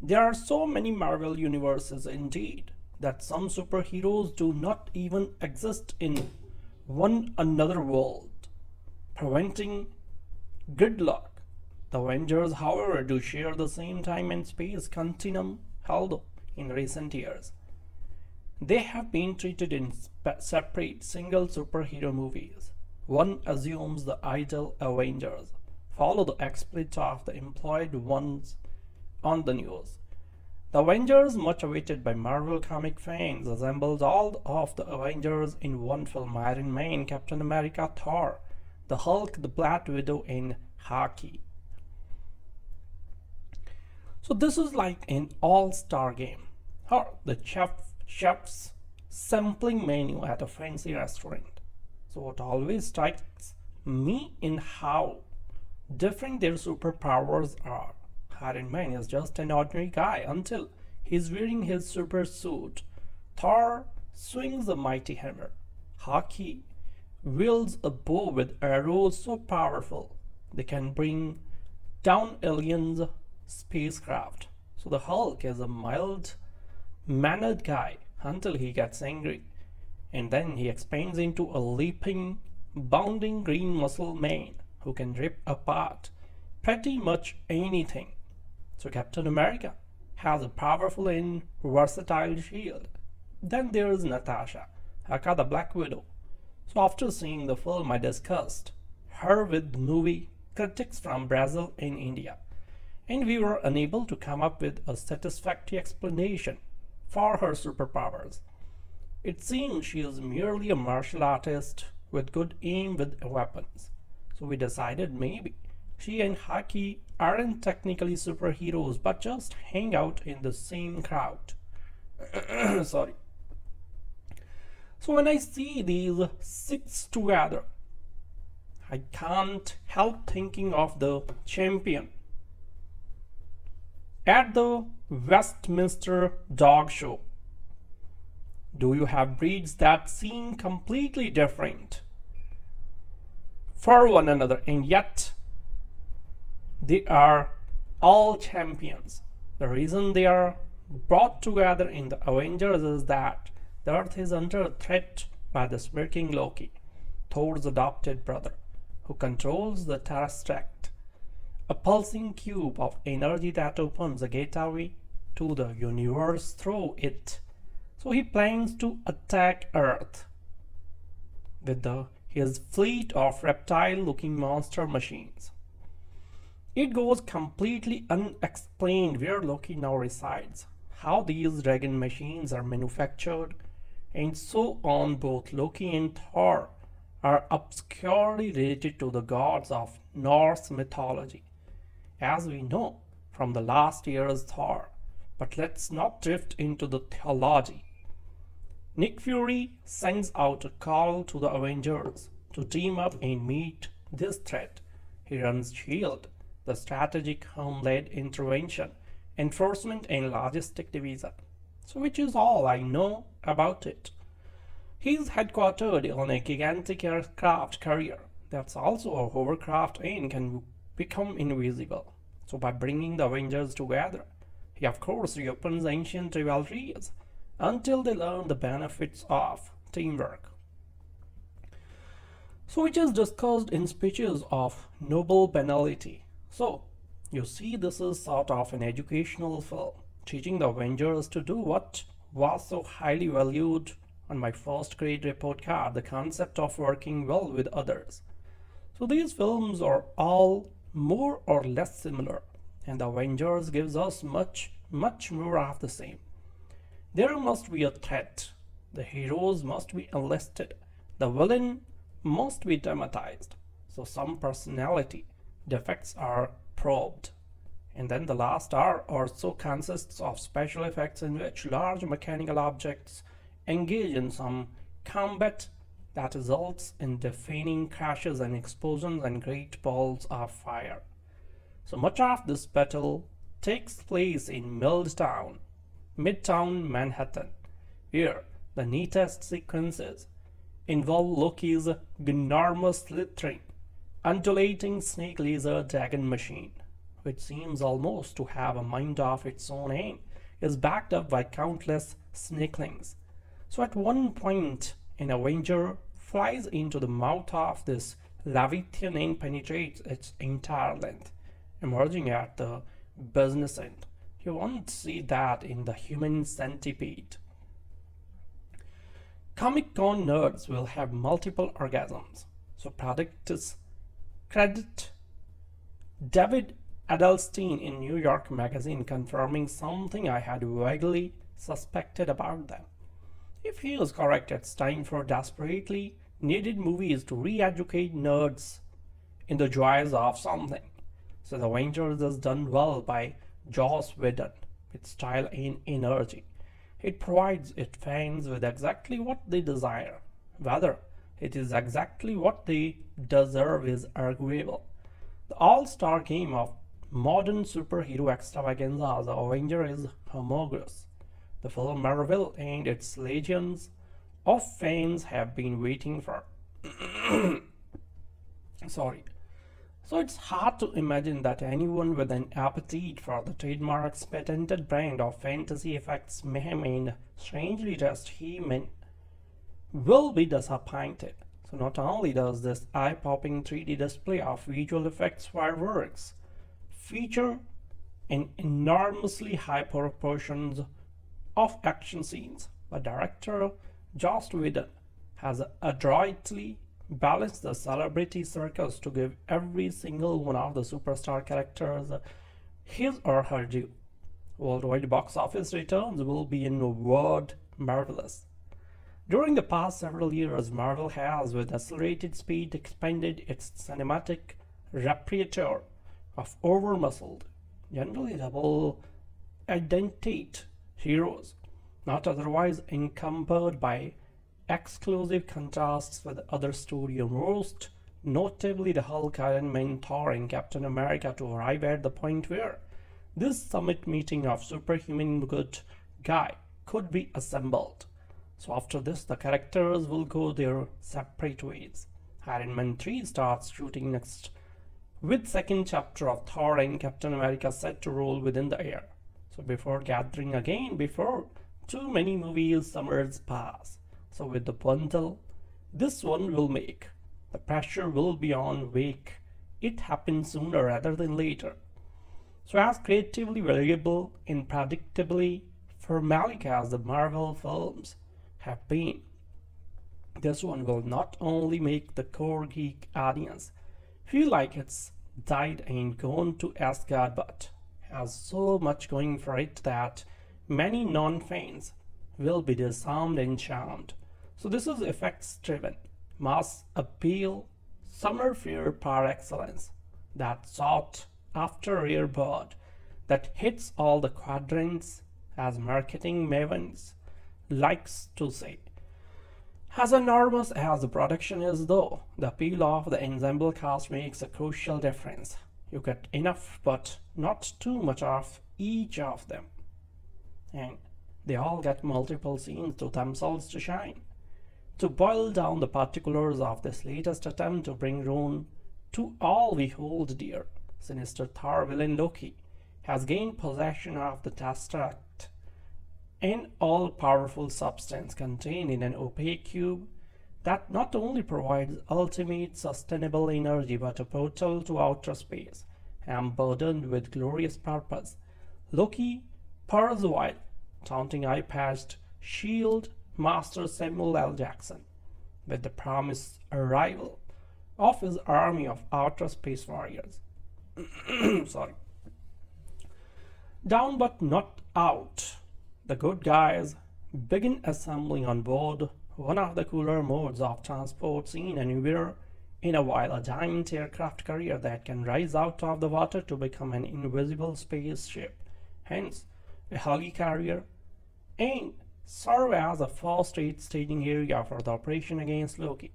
S1: There are so many Marvel universes indeed that some superheroes do not even exist in one another world, preventing gridlock the Avengers, however, do share the same time and space continuum held in recent years. They have been treated in separate single superhero movies. One assumes the idle Avengers follow the exploits of the employed ones on the news. The Avengers, much awaited by Marvel comic fans, assembled all of the Avengers in one film Iron Man, Captain America, Thor, the Hulk, the Black Widow, and Hawkeye. So this is like an all-star game or the chef chef's sampling menu at a fancy restaurant. So what always strikes me in how different their superpowers are. Iron Man is just an ordinary guy until he's wearing his super suit. Thor swings a mighty hammer. Hawkeye wields a bow with arrows so powerful they can bring down aliens spacecraft. So the Hulk is a mild mannered guy until he gets angry. And then he expands into a leaping, bounding green muscle man who can rip apart pretty much anything. So Captain America has a powerful and versatile shield. Then there is Natasha, aka the Black Widow. So after seeing the film I discussed her with movie critics from Brazil and India and we were unable to come up with a satisfactory explanation for her superpowers. It seems she is merely a martial artist with good aim with weapons. So we decided maybe she and Hawkeye aren't technically superheroes but just hang out in the same crowd. Sorry. So when I see these six together, I can't help thinking of the champion. At the Westminster Dog Show, do you have breeds that seem completely different for one another and yet they are all champions? The reason they are brought together in the Avengers is that the Earth is under threat by the smirking Loki, Thor's adopted brother, who controls the Tesseract, a pulsing cube of energy that opens a gateway to the universe through it. So he plans to attack Earth with the, his fleet of reptile-looking monster machines. It goes completely unexplained where Loki now resides, how these dragon machines are manufactured, and so on both Loki and Thor are obscurely related to the gods of Norse mythology, as we know from the last year's Thor. But let's not drift into the theology. Nick Fury sends out a call to the Avengers to team up and meet this threat. He runs SHIELD, the Strategic Homeland Intervention, Enforcement and Logistic Division. So which is all I know about it. He's headquartered on a gigantic aircraft carrier that's also a hovercraft and can become invisible. So by bringing the Avengers together, he of course reopens ancient rivalries until they learn the benefits of teamwork. So which is discussed in speeches of noble banality. So you see this is sort of an educational film, teaching the Avengers to do what was so highly valued on my first grade report card, the concept of working well with others. So these films are all more or less similar, and the Avengers gives us much, much more of the same. There must be a threat. The heroes must be enlisted. The villain must be dramatized. So some personality defects are probed. And then the last hour or so consists of special effects in which large mechanical objects engage in some combat that results in deafening crashes and explosions and great balls of fire. So much of this battle takes place in Midtown, Midtown Manhattan, where the neatest sequences involve Loki's enormous slithering, undulating snake laser dragon machine, which seems almost to have a mind of its own and is backed up by countless snakelings so at one point, an Avenger flies into the mouth of this leviathan and penetrates its entire length, emerging at the business end. You won't see that in the human centipede. Comic Con nerds will have multiple orgasms. So practice credit David Edelstein in New York Magazine confirming something I had vaguely suspected about them. If he is correct, it's time for desperately needed movies to re-educate nerds in the joys of something. So The Avengers is done well by Joss Whedon with style and energy. It provides its fans with exactly what they desire. Whether it is exactly what they deserve is arguable. The all-star game of modern superhero extravaganza, The Avenger is homogeneous. The film Marvel and its legions of fans have been waiting for. Sorry. So it's hard to imagine that anyone with an appetite for the trademark's patented brand of fantasy effects mayhem and strangely dressed he-men will be disappointed. So not only does this eye-popping 3D display of visual effects fireworks feature an enormously high proportions of action scenes, but director Joss Whedon has adroitly balanced the celebrity circus to give every single one of the superstar characters his or her due. Worldwide box office returns will be in a word marvelous. During the past several years, Marvel has, with accelerated speed, expanded its cinematic repertoire of over-muscled, generally double-identate heroes, not otherwise encumbered by exclusive contrasts with other studio most notably the Hulk, Iron Man, Thor, and Captain America to arrive at the point where this summit meeting of superhuman good guy could be assembled. So after this, the characters will go their separate ways. Iron Man 3 starts shooting next, with second chapter of Thor and Captain America set to roll within the air. So before gathering again, before too many movies summers pass. So with the bundle, this one will make the pressure will be on wake. It happens sooner rather than later. So as creatively variable and predictably formalic as the Marvel films have been, this one will not only make the core geek audience feel like it's died and gone to Asgard, but has so much going for it that many non-fans will be disarmed and charmed. So this is effects driven mass appeal, summer fear par excellence, that sought after rare bird that hits all the quadrants as marketing mavens likes to say. As enormous as the production is though, the appeal of the ensemble cast makes a crucial difference. You get enough but not too much of each of them. And they all get multiple scenes to themselves to shine. To boil down the particulars of this latest attempt to bring ruin to all we hold dear, sinister Thor villain Loki has gained possession of the Tesseract, an all-powerful substance contained in an opaque cube that not only provides ultimate sustainable energy but a portal to outer space, and burdened with glorious purpose. Loki while taunting eye-patched shield Master Samuel L. Jackson with the promised arrival of his army of outer space warriors. Sorry. Down but not out, the good guys begin assembling on board one of the cooler modes of transport seen anywhere in a while, a giant aircraft carrier that can rise out of the water to become an invisible spaceship, hence a helicarrier, and serve as a first aid staging area for the operation against Loki.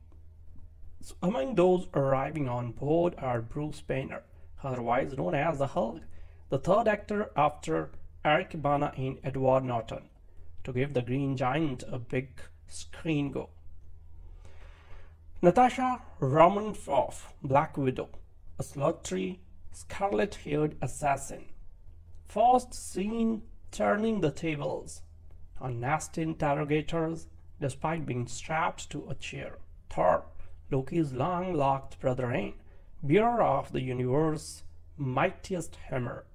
S1: So among those arriving on board are Bruce Banner, otherwise known as the Hulk, the third actor after Eric Bana and Edward Norton, to give the Green Giant a big screen go. Natasha Romanoff, Black Widow, a slutty, scarlet-haired assassin, first seen turning the tables on nasty interrogators despite being strapped to a chair. Thor, Loki's long-locked brother and bearer of the universe's mightiest hammer,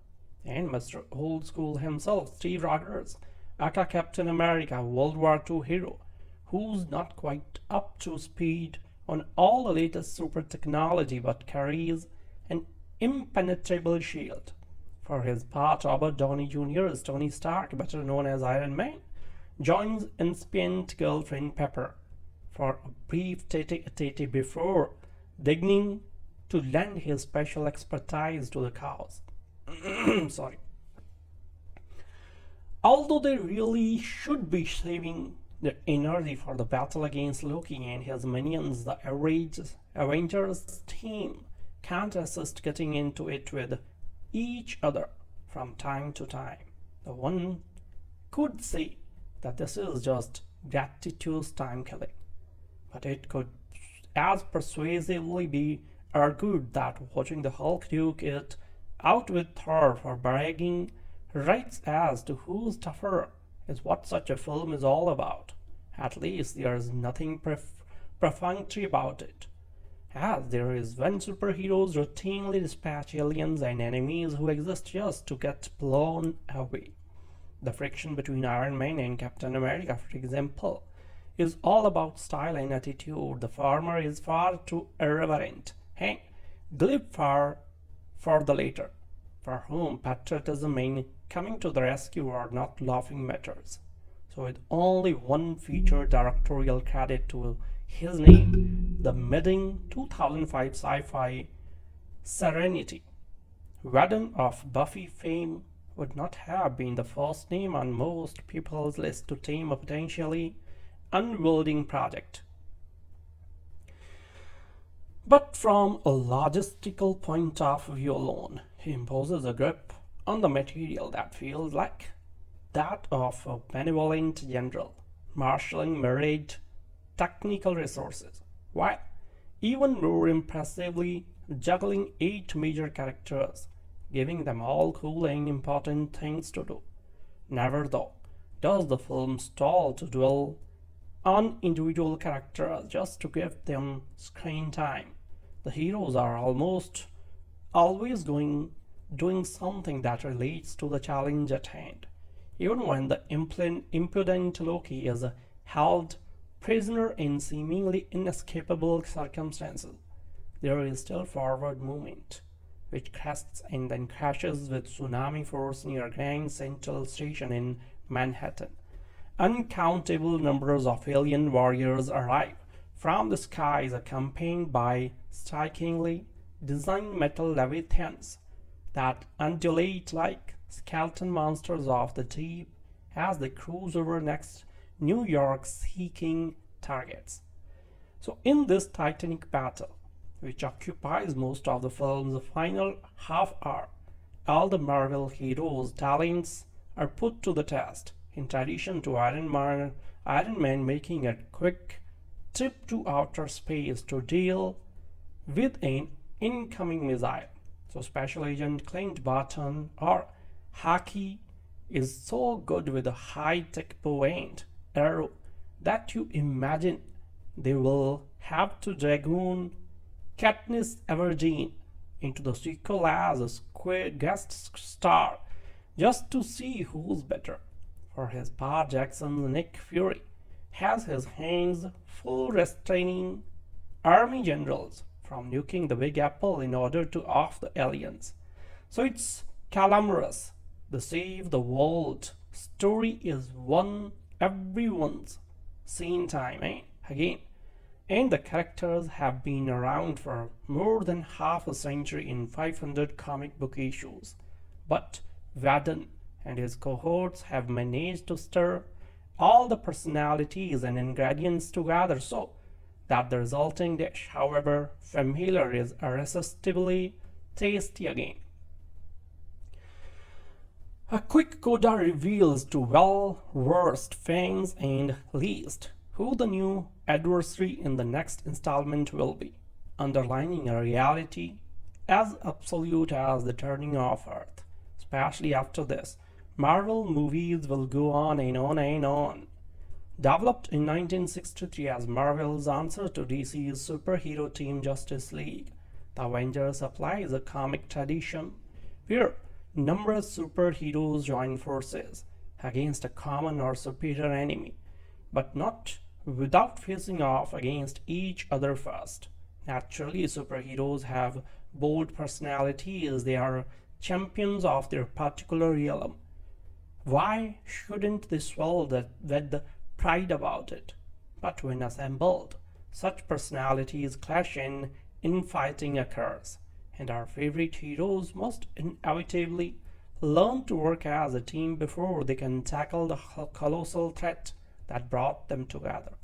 S1: and Mr. Old School himself, Steve Rogers, aka Captain America, World War II hero, who's not quite up to speed on all the latest super technology but carries an impenetrable shield. For his part, Robert Downey Jr. is Tony Stark, better known as Iron Man, joins incipient girlfriend Pepper for a brief tete-a-tete before digging to lend his special expertise to the cause. Sorry. Although they really should be saving their energy for the battle against Loki and his minions, the Avengers team can't resist getting into it with each other from time to time. The one could say that this is just gratuitous time killing. But it could as persuasively be argued that watching the Hulk duke it out with Thor for bragging rights as to who's tougher is what such a film is all about. At least there is nothing perfunctory about it, as there is when superheroes routinely dispatch aliens and enemies who exist just to get blown away. The friction between Iron Man and Captain America, for example, is all about style and attitude. The former is far too irreverent and glib far for the latter, for whom patriotism and coming to the rescue are not laughing matters. So with only one feature directorial credit to his name, the middling 2005 sci-fi Serenity Whedon of Buffy fame would not have been the first name on most people's list to tame a potentially unwielding project. But from a logistical point of view alone, he imposes a grip on the material that feels like that of a benevolent general, marshalling myriad technical resources, while even more impressively juggling eight major characters, giving them all cool and important things to do. Never, though, does the film stall to dwell on individual characters just to give them screen time. The heroes are almost always going doing something that relates to the challenge at hand. Even when the impudent Loki is held prisoner in seemingly inescapable circumstances, there is still forward movement, which crests and then crashes with tsunami force near Grand Central Station in Manhattan. Uncountable numbers of alien warriors arrive from the skies accompanied by strikingly designed metal leviathans that undulate like skeleton monsters of the deep as they cruise over next New York seeking targets. So in this titanic battle, which occupies most of the film's final half hour, all the Marvel heroes' talents are put to the test in addition to Iron Man, Iron Man making a quick trip to outer space to deal with an incoming missile. So Special Agent Clint Barton or Hawkeye is so good with a high-tech point arrow that you imagine they will have to dragoon Katniss Everdeen into the sequel as a square guest star just to see who's better. For his part, Jackson Nick Fury has his hands full restraining army generals from nuking the Big Apple in order to off the aliens. So it's calamitous. The Save the World story is one everyone's seen time, eh? Again, and the characters have been around for more than half a century in 500 comic book issues. But Whedon and his cohorts have managed to stir all the personalities and ingredients together so that the resulting dish, however familiar, is irresistibly tasty again. A quick coda reveals to well-versed fans and least who the new adversary in the next installment will be, underlining a reality as absolute as the turning of Earth, especially after this, Marvel movies will go on and on and on. Developed in 1963 as Marvel's answer to DC's superhero team Justice League, the Avengers applies a comic tradition where numerous superheroes join forces against a common or superior enemy, but not without facing off against each other first. Naturally, superheroes have bold personalities, they are champions of their particular realm why shouldn't they swell that the pride about it? But when assembled, such personalities clash and infighting occurs, and our favorite heroes must inevitably learn to work as a team before they can tackle the colossal threat that brought them together.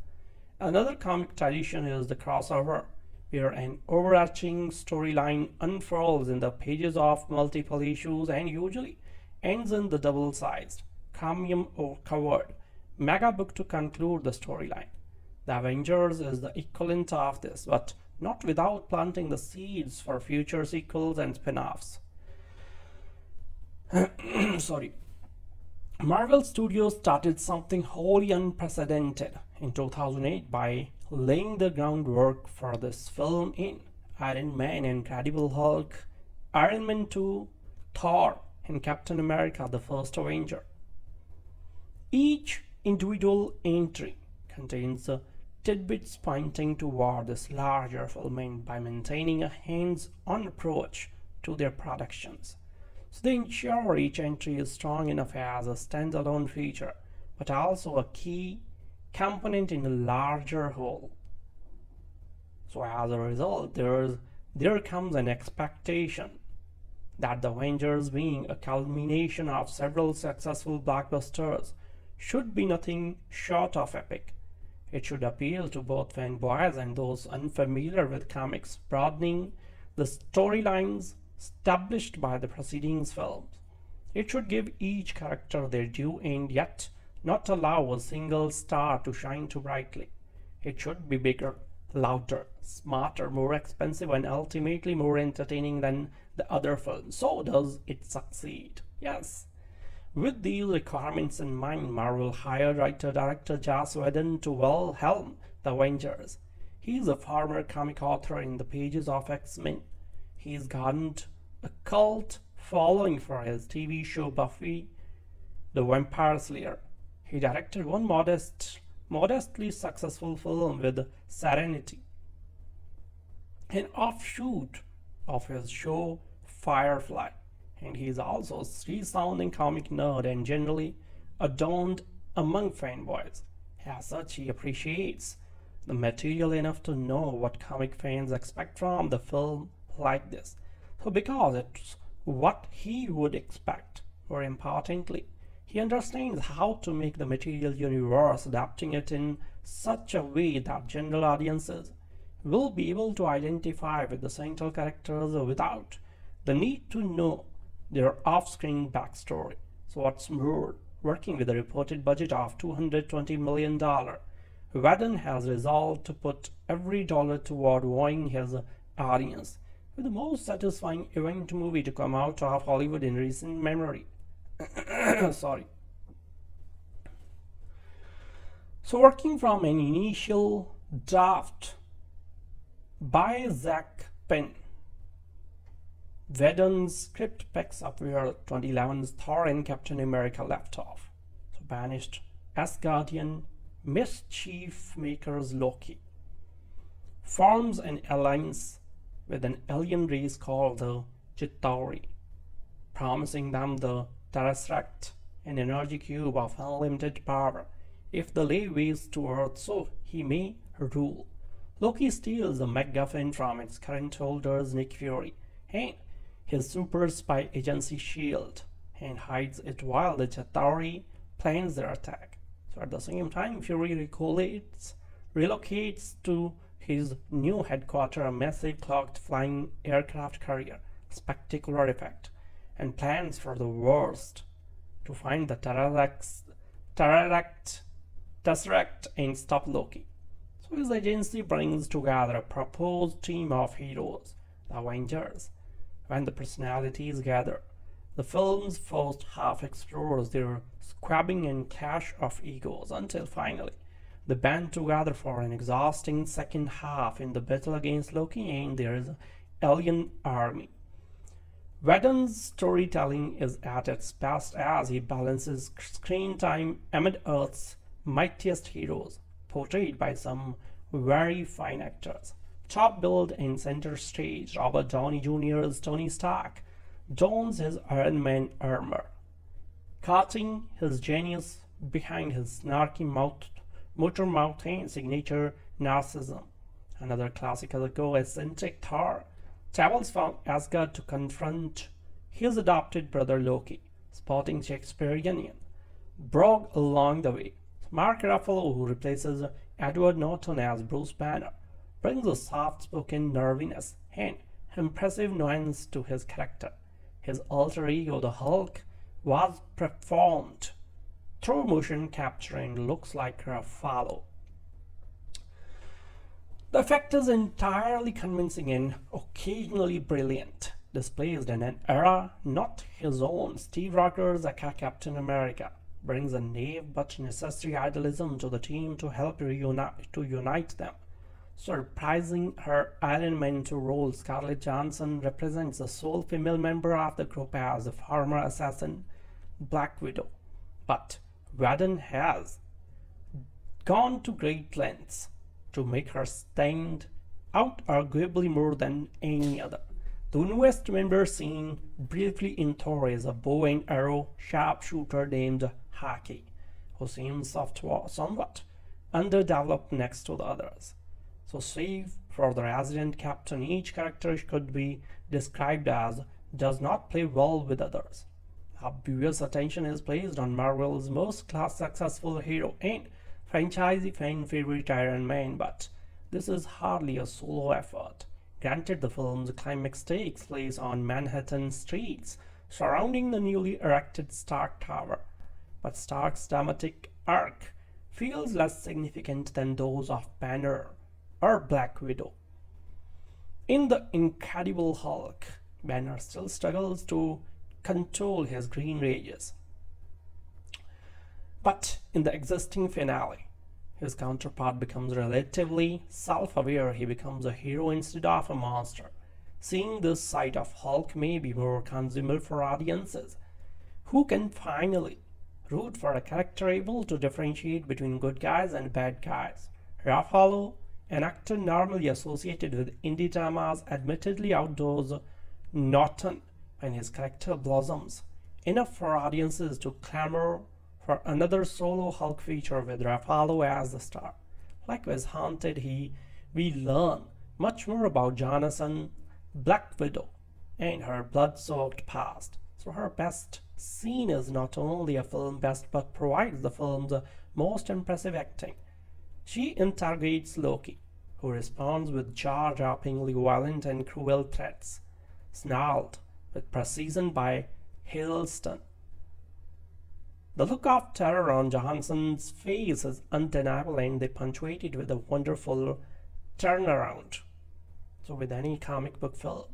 S1: Another comic tradition is the crossover, where an overarching storyline unfurls in the pages of multiple issues and usually ends in the double-sized, chromium or covered mega book to conclude the storyline. The Avengers is the equivalent of this, but not without planting the seeds for future sequels and spin-offs. Sorry. Marvel Studios started something wholly unprecedented in 2008 by laying the groundwork for this film in Iron Man, Incredible Hulk, Iron Man 2, Thor, and Captain America the First Avenger. Each individual entry contains tidbits pointing toward this larger fulfillment by maintaining a hands-on approach to their productions. So they ensure each entry is strong enough as a standalone feature, but also a key component in a larger whole. So as a result, there, is, there comes an expectation that The Avengers, being a culmination of several successful blockbusters, should be nothing short of epic. It should appeal to both fanboys and those unfamiliar with comics, broadening the storylines established by the preceding films. It should give each character their due and yet not allow a single star to shine too brightly. It should be bigger, louder, smarter, more expensive, and ultimately more entertaining than the other films. So does it succeed? Yes. With these requirements in mind, Marvel hired writer-director Joss Whedon to well helm the Avengers. He is a former comic author in the pages of X-Men. He's garnered a cult following for his TV show Buffy the Vampire Slayer. He directed one modest, modestly successful film with Serenity, an offshoot of his show Firefly, and he is also a resounding comic nerd and generally adored among fanboys. As such, he appreciates the material enough to know what comic fans expect from the film like this. So because it's what he would expect, more importantly, he understands how to make the material universe, adapting it in such a way that general audiences will be able to identify with the central characters without the need to know their off-screen backstory. So what's more, working with a reported budget of $220 million, Whedon has resolved to put every dollar toward wowing his audience with the most satisfying event movie to come out of Hollywood in recent memory. sorry. So working from an initial draft by Zak Penn, Whedon's script picks up where 2011's Thor and Captain America left off. So banished Asgardian mischief makers Loki forms an alliance with an alien race called the Chitauri, promising them the Tesseract, an energy cube of unlimited power, if the lay ways to Earth so he may rule. Loki steals the MacGuffin from its current holders Nick Fury and his super spy agency SHIELD and hides it while the Chitauri plans their attack. So at the same time, Fury relocates, relocates to his new headquarters a massive clocked flying aircraft carrier, spectacular effect and plans for the worst to find the Tesseract, Tesseract and stop Loki. So his agency brings together a proposed team of heroes, the Avengers. When the personalities gather, the film's first half explores their squabbling and clash of egos until finally they band together for an exhausting second half in the battle against Loki and their alien army. Whedon's storytelling is at its best as he balances screen time amid Earth's mightiest heroes, portrayed by some very fine actors. Top billed in center stage, Robert Downey Jr. Jr.'s Tony Stark dons his Iron Man armor, cutting his genius behind his snarky mouth, motor mouth and signature narcissism. Another classic go eccentric Thor travels from Asgard to confront his adopted brother Loki, spotting Shakespearean Brog along the way. Mark Ruffalo, who replaces Edward Norton as Bruce Banner, brings a soft-spoken nerviness and impressive nuance to his character. His alter ego, the Hulk, was performed through motion capture and looks like Ruffalo. The effect is entirely convincing and occasionally brilliant, displayed in an era not his own. Steve Rogers, aka Captain America, brings a naive but necessary idealism to the team to help reunite, to unite them. Surprising her Iron 2 role, Scarlett Johansson represents the sole female member of the group as a former assassin, Black Widow. But Whedon has gone to great lengths to make her stand out arguably more than any other. The newest member seen briefly in Thor is a bow and arrow sharpshooter named Hawkeye, who seems somewhat underdeveloped next to the others. So save for the resident captain, each character could be described as does not play well with others. Obvious attention is placed on Marvel's most class successful hero and franchise fan favorite Iron Man, but this is hardly a solo effort. Granted, the film's climax takes place on Manhattan streets surrounding the newly erected Stark Tower, but Stark's dramatic arc feels less significant than those of Banner or Black Widow. In The Incredible Hulk, Banner still struggles to control his green rages. But in the existing finale, his counterpart becomes relatively self-aware. He becomes a hero instead of a monster. Seeing this side of Hulk may be more consumable for audiences who can finally root for a character able to differentiate between good guys and bad guys. Ruffalo, an actor normally associated with indie dramas, admittedly outdoors Norton when his character blossoms, enough for audiences to clamor for another solo Hulk feature with Ruffalo as the star. Likewise, Haunted, he we learn much more about Johansson, Black Widow, and her blood-soaked past. So her best scene is not only a film best but provides the film's most impressive acting. She interrogates Loki, who responds with jaw-droppingly violent and cruel threats, snarled with precision by Hiddleston. The look of terror on Johansson's face is undeniable and they punctuate it with a wonderful turnaround. So with any comic book film,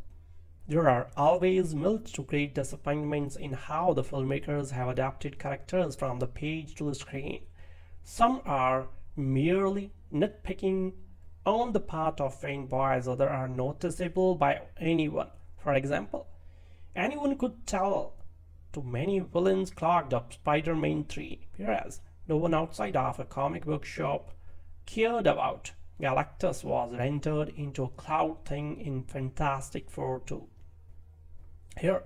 S1: there are always mild to great disappointments in how the filmmakers have adapted characters from the page to the screen. Some are merely nitpicking on the part of fanboys, others are noticeable by anyone. For example, anyone could tell to many villains clogged up Spider-Man 3, whereas no one outside of a comic book shop cared about Galactus was rendered into a cloud thing in Fantastic Four 2. Here,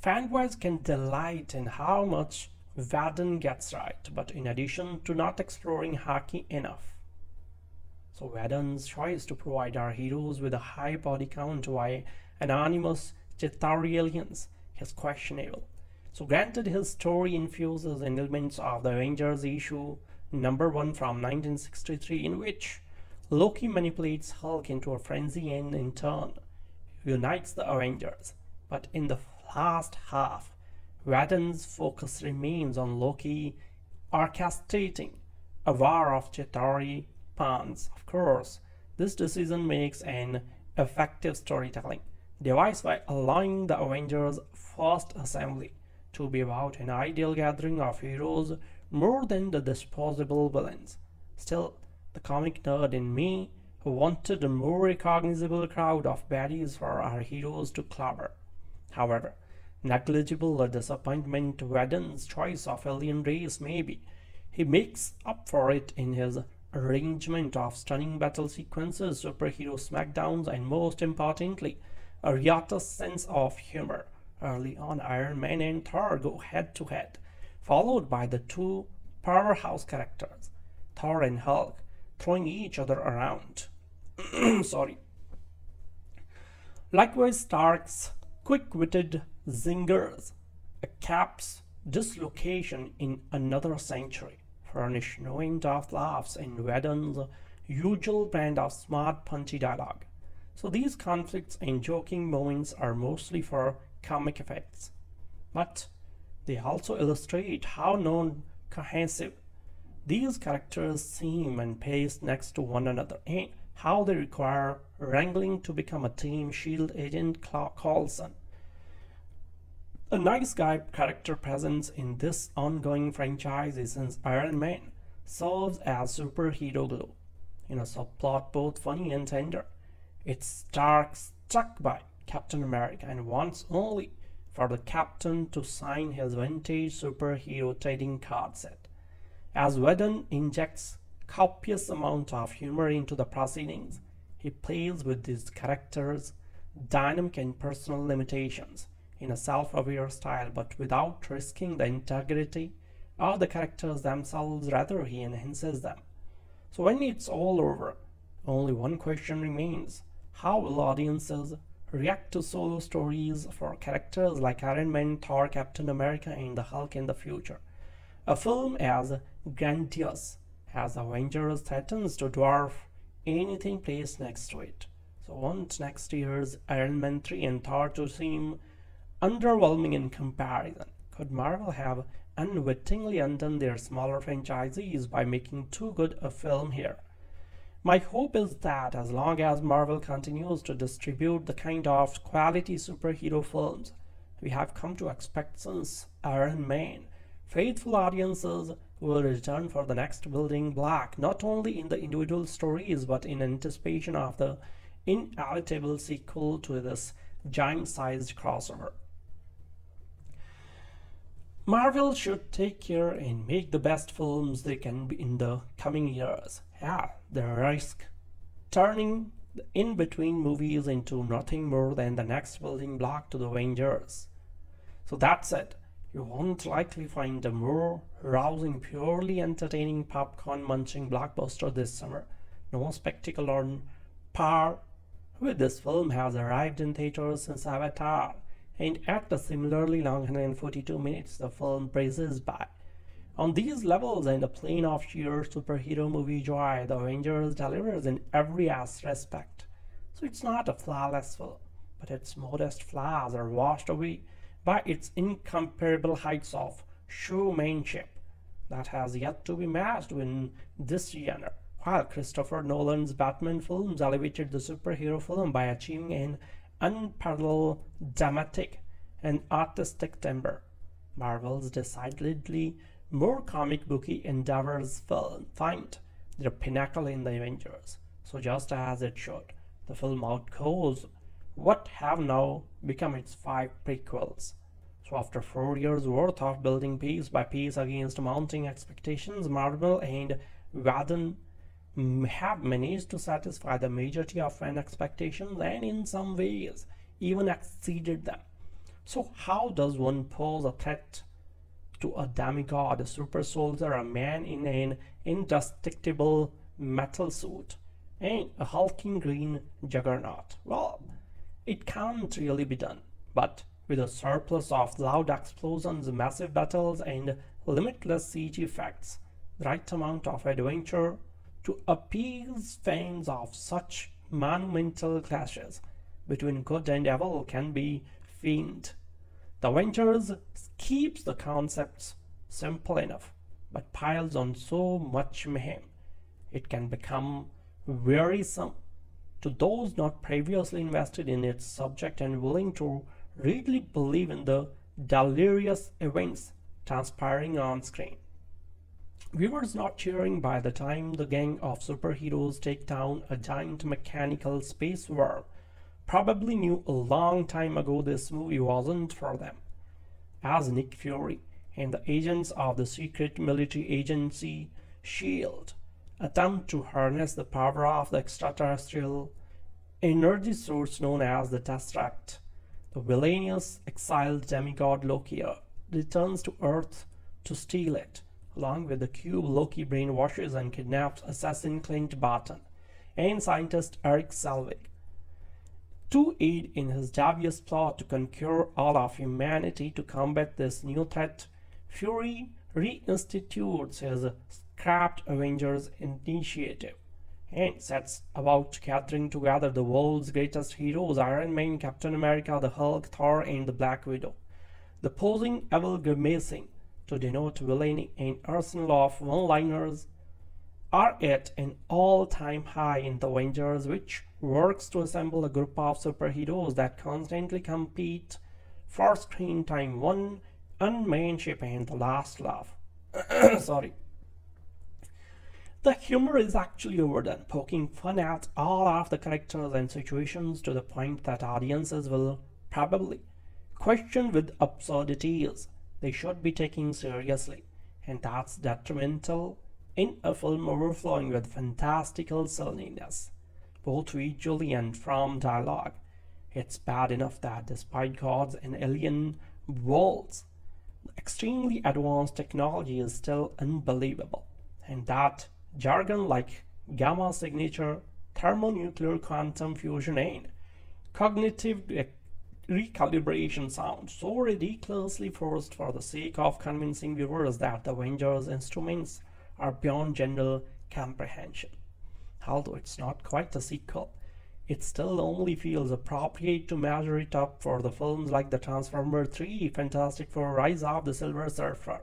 S1: fanboys can delight in how much Whedon gets right, but in addition to not exploring Hawkeye enough. So Whedon's choice to provide our heroes with a high body count while anonymous Chitauri aliens is questionable. So granted his story infuses elements of the Avengers issue number 1 from 1963 in which Loki manipulates Hulk into a frenzy and in turn unites the Avengers. But in the last half, Whedon's focus remains on Loki orchestrating a war of Chitauri pawns. Of course, this decision makes an effective storytelling device by allowing the Avengers' first assembly to be about an ideal gathering of heroes more than the disposable villains. Still, the comic nerd in me wanted a more recognizable crowd of baddies for our heroes to clobber. However, negligible or disappointment Whedon's choice of alien race may be. He makes up for it in his arrangement of stunning battle sequences, superhero smackdowns, and most importantly, a riotous sense of humor. Early on, Iron Man and Thor go head to head, followed by the two powerhouse characters, Thor and Hulk, throwing each other around. Sorry. Likewise, Stark's quick-witted zingers, a Cap's dislocation in another century, furnish no end of laughs in Whedon's usual brand of smart, punchy dialogue. So these conflicts and joking moments are mostly for comic effects, but they also illustrate how non-cohesive these characters seem and pace next to one another and how they require wrangling to become a team shield agent Coulson. A nice guy character presence in this ongoing franchise is since Iron Man serves as superhero glue in a subplot both funny and tender. It's Stark struck by Captain America and wants only for the captain to sign his vintage superhero trading card set. As Whedon injects copious amount of humor into the proceedings, he plays with these characters' dynamic and personal limitations in a self-aware style but without risking the integrity of the characters themselves, rather he enhances them. So when it's all over, only one question remains. How will audiences react to solo stories for characters like Iron Man, Thor, Captain America, and the Hulk in the future. A film as grandiose as Avengers threatens to dwarf anything placed next to it. So want next year's Iron Man 3 and Thor to seem underwhelming in comparison. Could Marvel have unwittingly undone their smaller franchises by making too good a film here? My hope is that as long as Marvel continues to distribute the kind of quality superhero films we have come to expect since Iron Man, faithful audiences will return for the next building block, not only in the individual stories but in anticipation of the inevitable sequel to this giant-sized crossover. Marvel should take care and make the best films they can in the coming years yeah, the risk turning the in-between movies into nothing more than the next building block to the Avengers. So that's it. You won't likely find a more rousing, purely entertaining popcorn munching blockbuster this summer. No spectacle on par with this film has arrived in theaters since Avatar, and at the similarly long 142 minutes the film breezes by. On these levels and the plane of sheer superhero movie joy, The Avengers delivers in every aspect. So it's not a flawless film, but its modest flaws are washed away by its incomparable heights of showmanship that has yet to be matched in this genre. While Christopher Nolan's Batman films elevated the superhero film by achieving an unparalleled dramatic and artistic timbre, Marvel's decidedly more comic booky endeavors find their pinnacle in the Avengers. So just as it should, the film outgoes what have now become its five prequels. So after four years worth of building piece by piece against mounting expectations, Marvel and Whedon have managed to satisfy the majority of fan expectations and in some ways even exceeded them. So how does one pose a threat to a demigod, a super soldier, a man in an indestructible metal suit, and a hulking green juggernaut. Well, it can't really be done, but with a surplus of loud explosions, massive battles, and limitless CG effects, the right amount of adventure to appease fans of such monumental clashes between good and evil can be fiend. The Avengers keeps the concepts simple enough, but piles on so much mayhem, it can become wearisome to those not previously invested in its subject and willing to really believe in the delirious events transpiring on screen. Viewers not cheering by the time the gang of superheroes take down a giant mechanical space worm probably knew a long time ago this movie wasn't for them as Nick Fury and the agents of the secret military agency SHIELD attempt to harness the power of the extraterrestrial energy source known as the Tesseract. The villainous exiled demigod Loki uh, returns to Earth to steal it. Along with the cube, Loki brainwashes and kidnaps assassin Clint Barton and scientist Erik Selvig to aid in his devious plot to conquer all of humanity to combat this new threat, Fury reinstitutes his scrapped Avengers initiative and sets about gathering together the world's greatest heroes Iron Man, Captain America, the Hulk, Thor, and the Black Widow. The posing evil grimacing to denote villainy and arsenal of one-liners are at an all-time high in the Avengers, which works to assemble a group of superheroes that constantly compete for screen time. One unmanship and the last laugh. Sorry. The humor is actually overdone, poking fun at all of the characters and situations to the point that audiences will probably question with absurdities they should be taking seriously, and that's detrimental in a film overflowing with fantastical silliness both visually and from dialogue. It's bad enough that despite gods and alien worlds, extremely advanced technology is still unbelievable, and that jargon like gamma signature, thermonuclear quantum fusion, and cognitive recalibration sounds so ridiculously forced for the sake of convincing viewers that the Avengers instruments are beyond general comprehension. Although it's not quite a sequel, it still only feels appropriate to measure it up for the films like The Transformer 3, Fantastic Four, Rise of the Silver Surfer,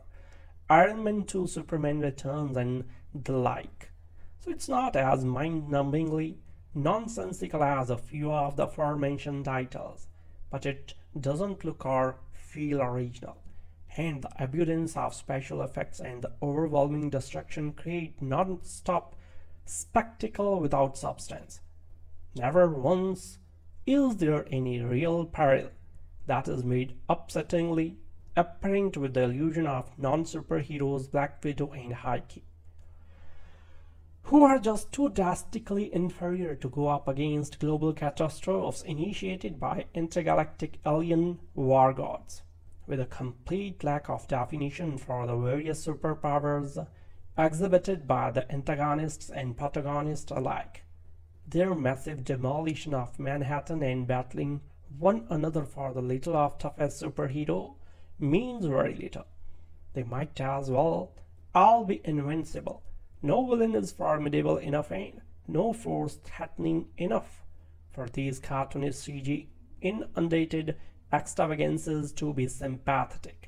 S1: Iron Man 2, Superman Returns, and the like. So it's not as mind-numbingly nonsensical as a few of the aforementioned titles, but it doesn't look or feel original. And the abundance of special effects and the overwhelming destruction create non-stop spectacle without substance. Never once is there any real peril that is made upsettingly apparent with the illusion of non-superheroes Black Widow and Hawkeye, who are just too drastically inferior to go up against global catastrophes initiated by intergalactic alien war gods, with a complete lack of definition for the various superpowers exhibited by the antagonists and protagonists alike. Their massive demolition of Manhattan and battling one another for the little of toughest superhero means very little. They might as well all be invincible. No villain is formidable enough and no force threatening enough for these cartoonish CG inundated extravagances to be sympathetic.